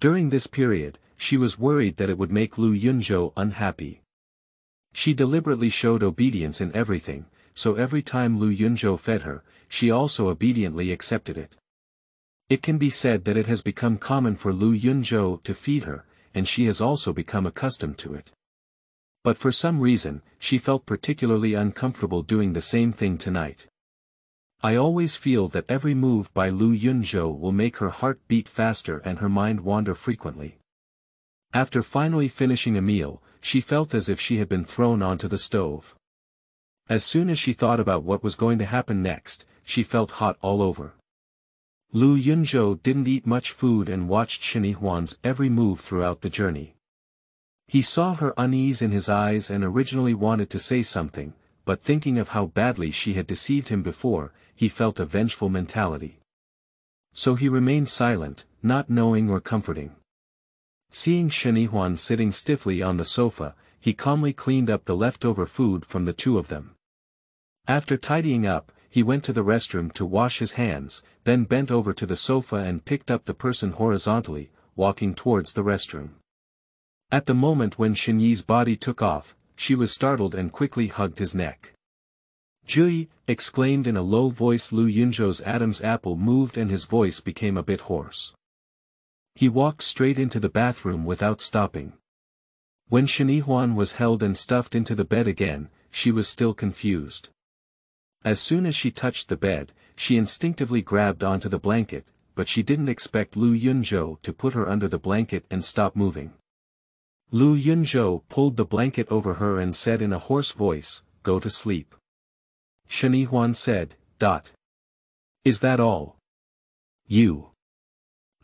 During this period, she was worried that it would make Lu Yunzhou unhappy. She deliberately showed obedience in everything, so every time Lu Yunzhou fed her, she also obediently accepted it. It can be said that it has become common for Lu Yunzhou to feed her, and she has also become accustomed to it. But for some reason, she felt particularly uncomfortable doing the same thing tonight. I always feel that every move by Lu Yunzhou will make her heart beat faster and her mind wander frequently. After finally finishing a meal, she felt as if she had been thrown onto the stove. As soon as she thought about what was going to happen next, she felt hot all over. Lu Yunzhou didn't eat much food and watched Shen Huan's every move throughout the journey. He saw her unease in his eyes and originally wanted to say something, but thinking of how badly she had deceived him before, he felt a vengeful mentality. So he remained silent, not knowing or comforting. Seeing Shen Huan sitting stiffly on the sofa, he calmly cleaned up the leftover food from the two of them. After tidying up, he went to the restroom to wash his hands, then bent over to the sofa and picked up the person horizontally, walking towards the restroom. At the moment when Shen Yi's body took off, she was startled and quickly hugged his neck. Jiuye, exclaimed in a low voice Lu Yunzhou's Adam's apple moved and his voice became a bit hoarse. He walked straight into the bathroom without stopping. When Shen Huan was held and stuffed into the bed again, she was still confused. As soon as she touched the bed, she instinctively grabbed onto the blanket, but she didn't expect Lu Yunzhou to put her under the blanket and stop moving. Lu Yunzhou pulled the blanket over her and said in a hoarse voice, go to sleep. Shen Huan said, Dot. Is that all? You.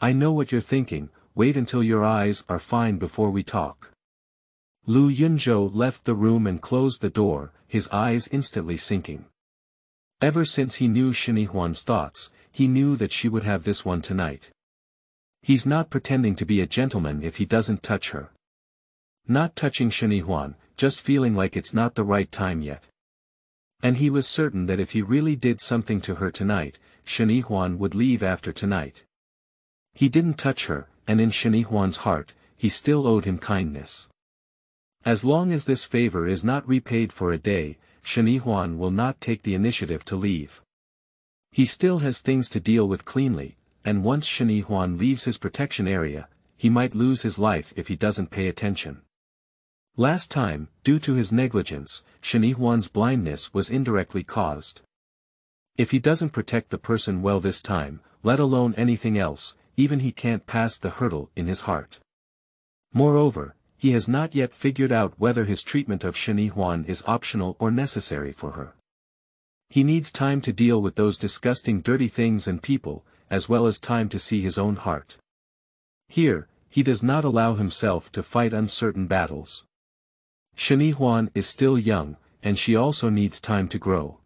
I know what you're thinking, wait until your eyes are fine before we talk. Lu Yunzhou left the room and closed the door, his eyes instantly sinking. Ever since he knew Shen Huan's thoughts, he knew that she would have this one tonight. He's not pretending to be a gentleman if he doesn't touch her. Not touching Shen Huan, just feeling like it's not the right time yet. And he was certain that if he really did something to her tonight, Shen Huan would leave after tonight. He didn't touch her, and in Shen Huan's heart, he still owed him kindness. As long as this favor is not repaid for a day, Shen Huan will not take the initiative to leave. He still has things to deal with cleanly, and once Shen Huan leaves his protection area, he might lose his life if he doesn't pay attention. Last time, due to his negligence, Shen Huan's blindness was indirectly caused. If he doesn't protect the person well this time, let alone anything else, even he can't pass the hurdle in his heart. Moreover, he has not yet figured out whether his treatment of Shen Huan is optional or necessary for her. He needs time to deal with those disgusting dirty things and people, as well as time to see his own heart. Here, he does not allow himself to fight uncertain battles. Shen Huan is still young, and she also needs time to grow.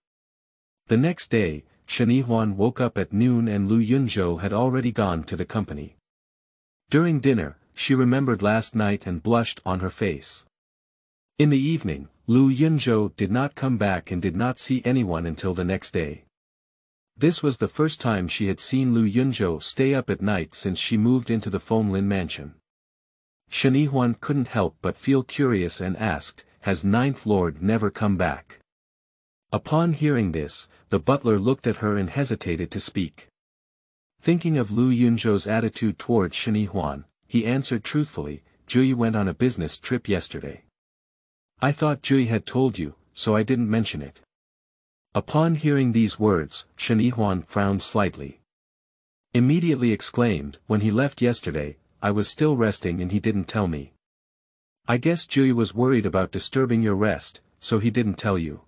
The next day, Shen Huan woke up at noon and Lu Yunzhou had already gone to the company. During dinner, she remembered last night and blushed on her face. In the evening, Lu Yunzhou did not come back and did not see anyone until the next day. This was the first time she had seen Lu Yunzhou stay up at night since she moved into the Fenglin mansion. Shen couldn't help but feel curious and asked, has Ninth Lord never come back? Upon hearing this, the butler looked at her and hesitated to speak. Thinking of Lu Yunzhou's attitude toward Shen he answered truthfully, Jiuye went on a business trip yesterday. I thought Jiuye had told you, so I didn't mention it. Upon hearing these words, Shen Huan frowned slightly. Immediately exclaimed, when he left yesterday, I was still resting and he didn't tell me. I guess Jiuye was worried about disturbing your rest, so he didn't tell you.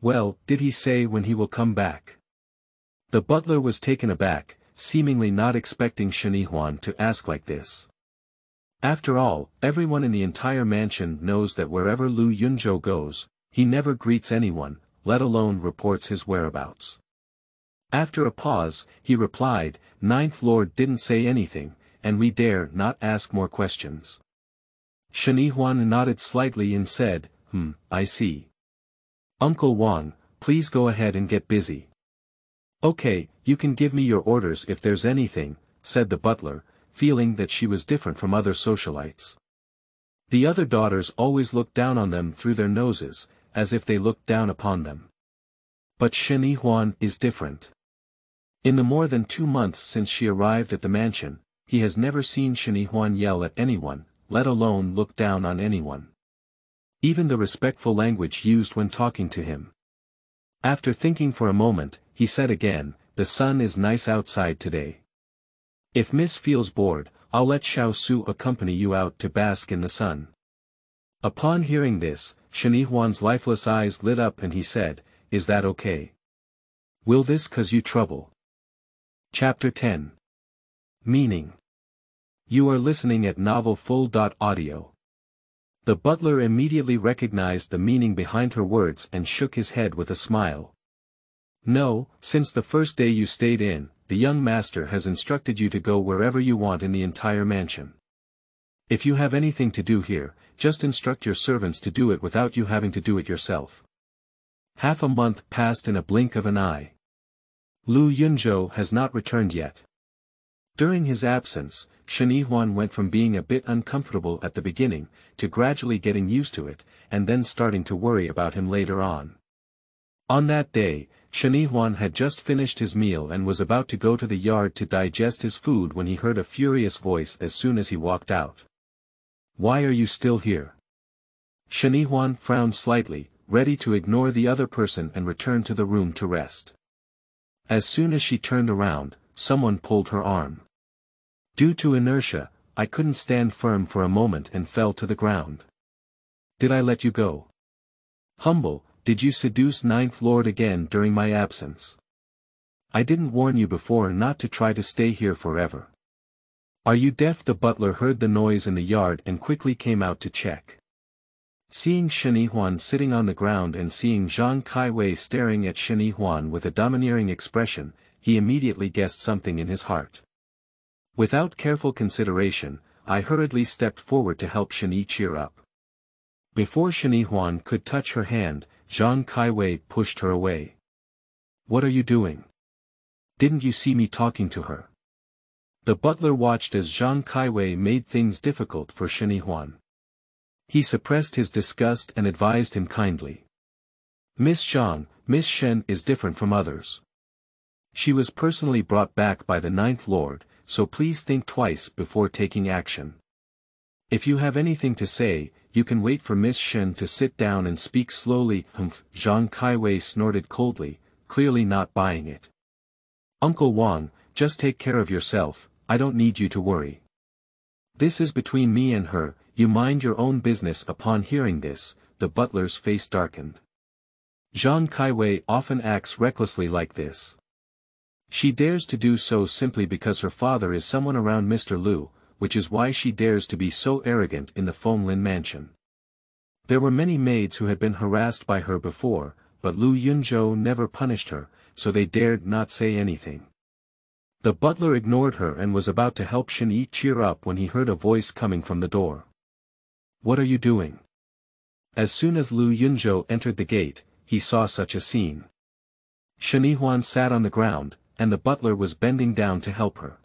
Well, did he say when he will come back? The butler was taken aback, seemingly not expecting Shen Huan to ask like this. After all, everyone in the entire mansion knows that wherever Lu Yunzhou goes, he never greets anyone, let alone reports his whereabouts. After a pause, he replied, Ninth Lord didn't say anything, and we dare not ask more questions. Shen Huan nodded slightly and said, Hmm, I see. Uncle Wang, please go ahead and get busy. Okay, you can give me your orders if there's anything, said the butler, feeling that she was different from other socialites. The other daughters always looked down on them through their noses, as if they looked down upon them. But Shen Huan is different. In the more than two months since she arrived at the mansion, he has never seen Shen Huan yell at anyone, let alone look down on anyone. Even the respectful language used when talking to him. After thinking for a moment, he said again, the sun is nice outside today. If Miss feels bored, I'll let Xiao Su accompany you out to bask in the sun. Upon hearing this, Shen Huan's lifeless eyes lit up and he said, is that okay? Will this cause you trouble? Chapter 10 Meaning You are listening at Novel Full. Audio. The butler immediately recognized the meaning behind her words and shook his head with a smile. No, since the first day you stayed in, the young master has instructed you to go wherever you want in the entire mansion. If you have anything to do here, just instruct your servants to do it without you having to do it yourself. Half a month passed in a blink of an eye. Lu Yunzhou has not returned yet. During his absence, Shen Huan went from being a bit uncomfortable at the beginning, to gradually getting used to it, and then starting to worry about him later on. On that day, Shen Huan had just finished his meal and was about to go to the yard to digest his food when he heard a furious voice as soon as he walked out. Why are you still here? Shen Huan frowned slightly, ready to ignore the other person and return to the room to rest. As soon as she turned around, someone pulled her arm. Due to inertia, I couldn't stand firm for a moment and fell to the ground. Did I let you go? Humble, did you seduce Ninth Lord again during my absence? I didn't warn you before not to try to stay here forever. Are you deaf? The butler heard the noise in the yard and quickly came out to check. Seeing Shen Huan sitting on the ground and seeing Zhang Kaiwei staring at Shen Huan with a domineering expression, he immediately guessed something in his heart. Without careful consideration, I hurriedly stepped forward to help Shen cheer up. Before Shen Huan could touch her hand, Zhang Kaiwei pushed her away. What are you doing? Didn't you see me talking to her? The butler watched as Zhang Kaiwei made things difficult for Shen Huan. He suppressed his disgust and advised him kindly. Miss Zhang, Miss Shen is different from others. She was personally brought back by the Ninth Lord, so please think twice before taking action. If you have anything to say, you can wait for Miss Shen to sit down and speak slowly. Humph, Zhang Kaiwei snorted coldly, clearly not buying it. Uncle Wang, just take care of yourself, I don't need you to worry. This is between me and her, you mind your own business upon hearing this, the butler's face darkened. Zhang Kaiwei often acts recklessly like this. She dares to do so simply because her father is someone around Mr. Lu, which is why she dares to be so arrogant in the Fenglin mansion. There were many maids who had been harassed by her before, but Lu Yunzhou never punished her, so they dared not say anything. The butler ignored her and was about to help Shen Yi cheer up when he heard a voice coming from the door. What are you doing? As soon as Lu Yunzhou entered the gate, he saw such a scene. Shen Huan sat on the ground, and the butler was bending down to help her.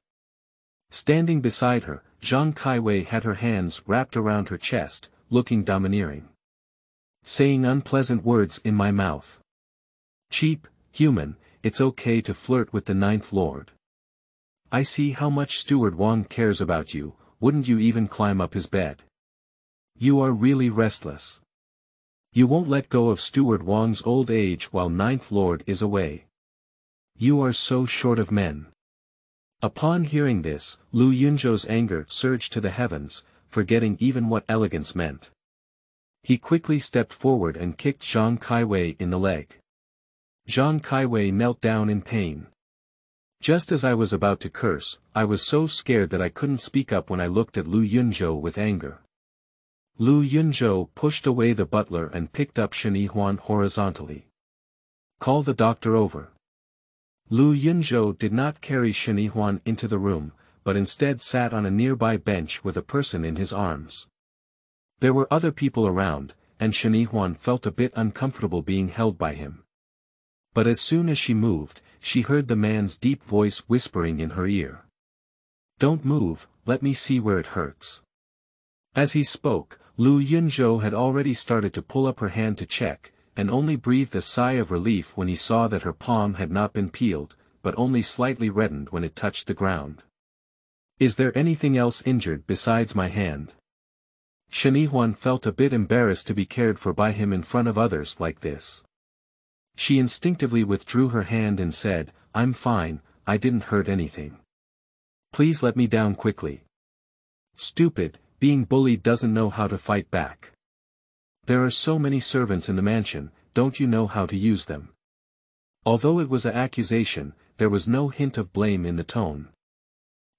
Standing beside her, Zhang Kaiwei had her hands wrapped around her chest, looking domineering. Saying unpleasant words in my mouth. Cheap, human, it's okay to flirt with the Ninth Lord. I see how much Steward Wang cares about you, wouldn't you even climb up his bed? You are really restless. You won't let go of Steward Wang's old age while Ninth Lord is away. You are so short of men. Upon hearing this, Lu Yunzhou's anger surged to the heavens, forgetting even what elegance meant. He quickly stepped forward and kicked Zhang Kaiwei in the leg. Zhang Kaiwei knelt down in pain. Just as I was about to curse, I was so scared that I couldn't speak up when I looked at Lu Yunzhou with anger. Lu Yunzhou pushed away the butler and picked up Shen Huan horizontally. Call the doctor over. Lu Yunzhou did not carry Shen Huan into the room, but instead sat on a nearby bench with a person in his arms. There were other people around, and Shen Huan felt a bit uncomfortable being held by him. But as soon as she moved, she heard the man's deep voice whispering in her ear. Don't move, let me see where it hurts. As he spoke, Lu Yunzhou had already started to pull up her hand to check, and only breathed a sigh of relief when he saw that her palm had not been peeled, but only slightly reddened when it touched the ground. Is there anything else injured besides my hand? Huan felt a bit embarrassed to be cared for by him in front of others like this. She instinctively withdrew her hand and said, I'm fine, I didn't hurt anything. Please let me down quickly. Stupid, being bullied doesn't know how to fight back. There are so many servants in the mansion, don't you know how to use them? Although it was an accusation, there was no hint of blame in the tone.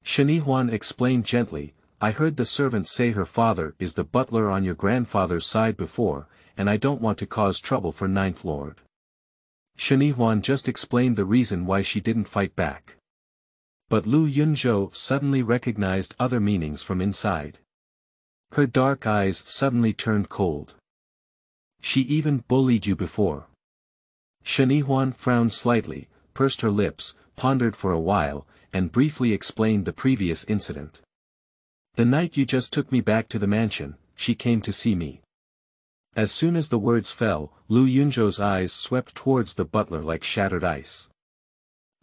Huan explained gently, I heard the servant say her father is the butler on your grandfather's side before, and I don't want to cause trouble for Ninth Lord. Huan just explained the reason why she didn't fight back. But Lu Yunzhou suddenly recognized other meanings from inside. Her dark eyes suddenly turned cold. She even bullied you before. Huan frowned slightly, pursed her lips, pondered for a while, and briefly explained the previous incident. The night you just took me back to the mansion, she came to see me. As soon as the words fell, Lu Yunzhou's eyes swept towards the butler like shattered ice.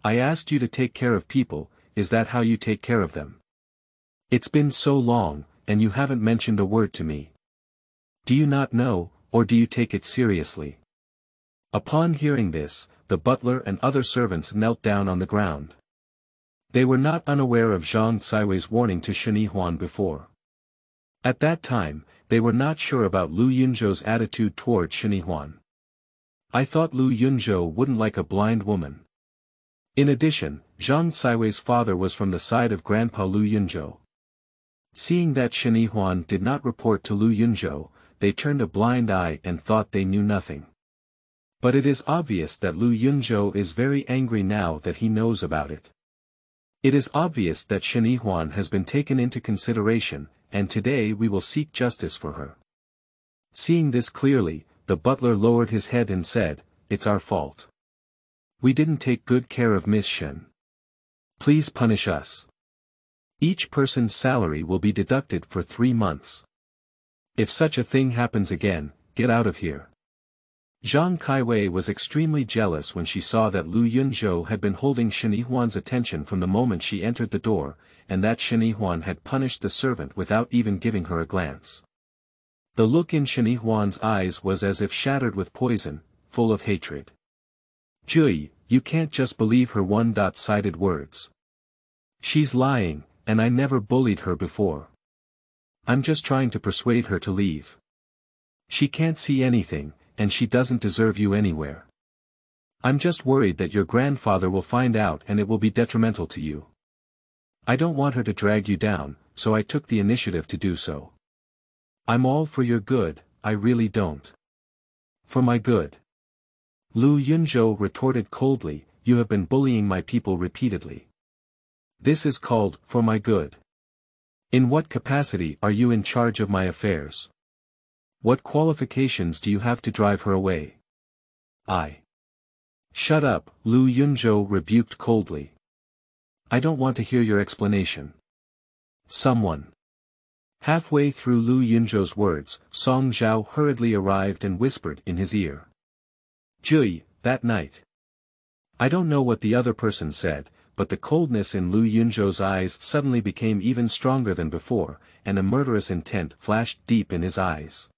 I asked you to take care of people, is that how you take care of them? It's been so long, and you haven't mentioned a word to me. Do you not know, or do you take it seriously? Upon hearing this, the butler and other servants knelt down on the ground. They were not unaware of Zhang Saiwei's warning to Shen Yihuan before. At that time, they were not sure about Lu Yunzhou's attitude toward Shen Yihuan. I thought Lu Yunzhou wouldn't like a blind woman. In addition, Zhang Saiwei's father was from the side of Grandpa Lu Yunzhou. Seeing that Shen Yihuan did not report to Lu Yunzhou, they turned a blind eye and thought they knew nothing. But it is obvious that Lu Yunzhou is very angry now that he knows about it. It is obvious that Shen Huan has been taken into consideration, and today we will seek justice for her. Seeing this clearly, the butler lowered his head and said, It's our fault. We didn't take good care of Miss Shen. Please punish us. Each person's salary will be deducted for three months. If such a thing happens again, get out of here. Zhang Kaiwei was extremely jealous when she saw that Lu Yunzhou had been holding Shen Yihuan's attention from the moment she entered the door, and that Shen Yihuan had punished the servant without even giving her a glance. The look in Shen Yihuan's eyes was as if shattered with poison, full of hatred. Jiuye, you can't just believe her one-dot-sided words. She's lying, and I never bullied her before. I'm just trying to persuade her to leave. She can't see anything, and she doesn't deserve you anywhere. I'm just worried that your grandfather will find out and it will be detrimental to you. I don't want her to drag you down, so I took the initiative to do so. I'm all for your good, I really don't. For my good. Lu Yunzhou retorted coldly, you have been bullying my people repeatedly. This is called, for my good. In what capacity are you in charge of my affairs? What qualifications do you have to drive her away? I. Shut up, Lu Yunzhou rebuked coldly. I don't want to hear your explanation. Someone. Halfway through Lu Yunzhou's words, Song Zhao hurriedly arrived and whispered in his ear. Jiuye, that night. I don't know what the other person said, but the coldness in Lu Yunzhou's eyes suddenly became even stronger than before, and a murderous intent flashed deep in his eyes.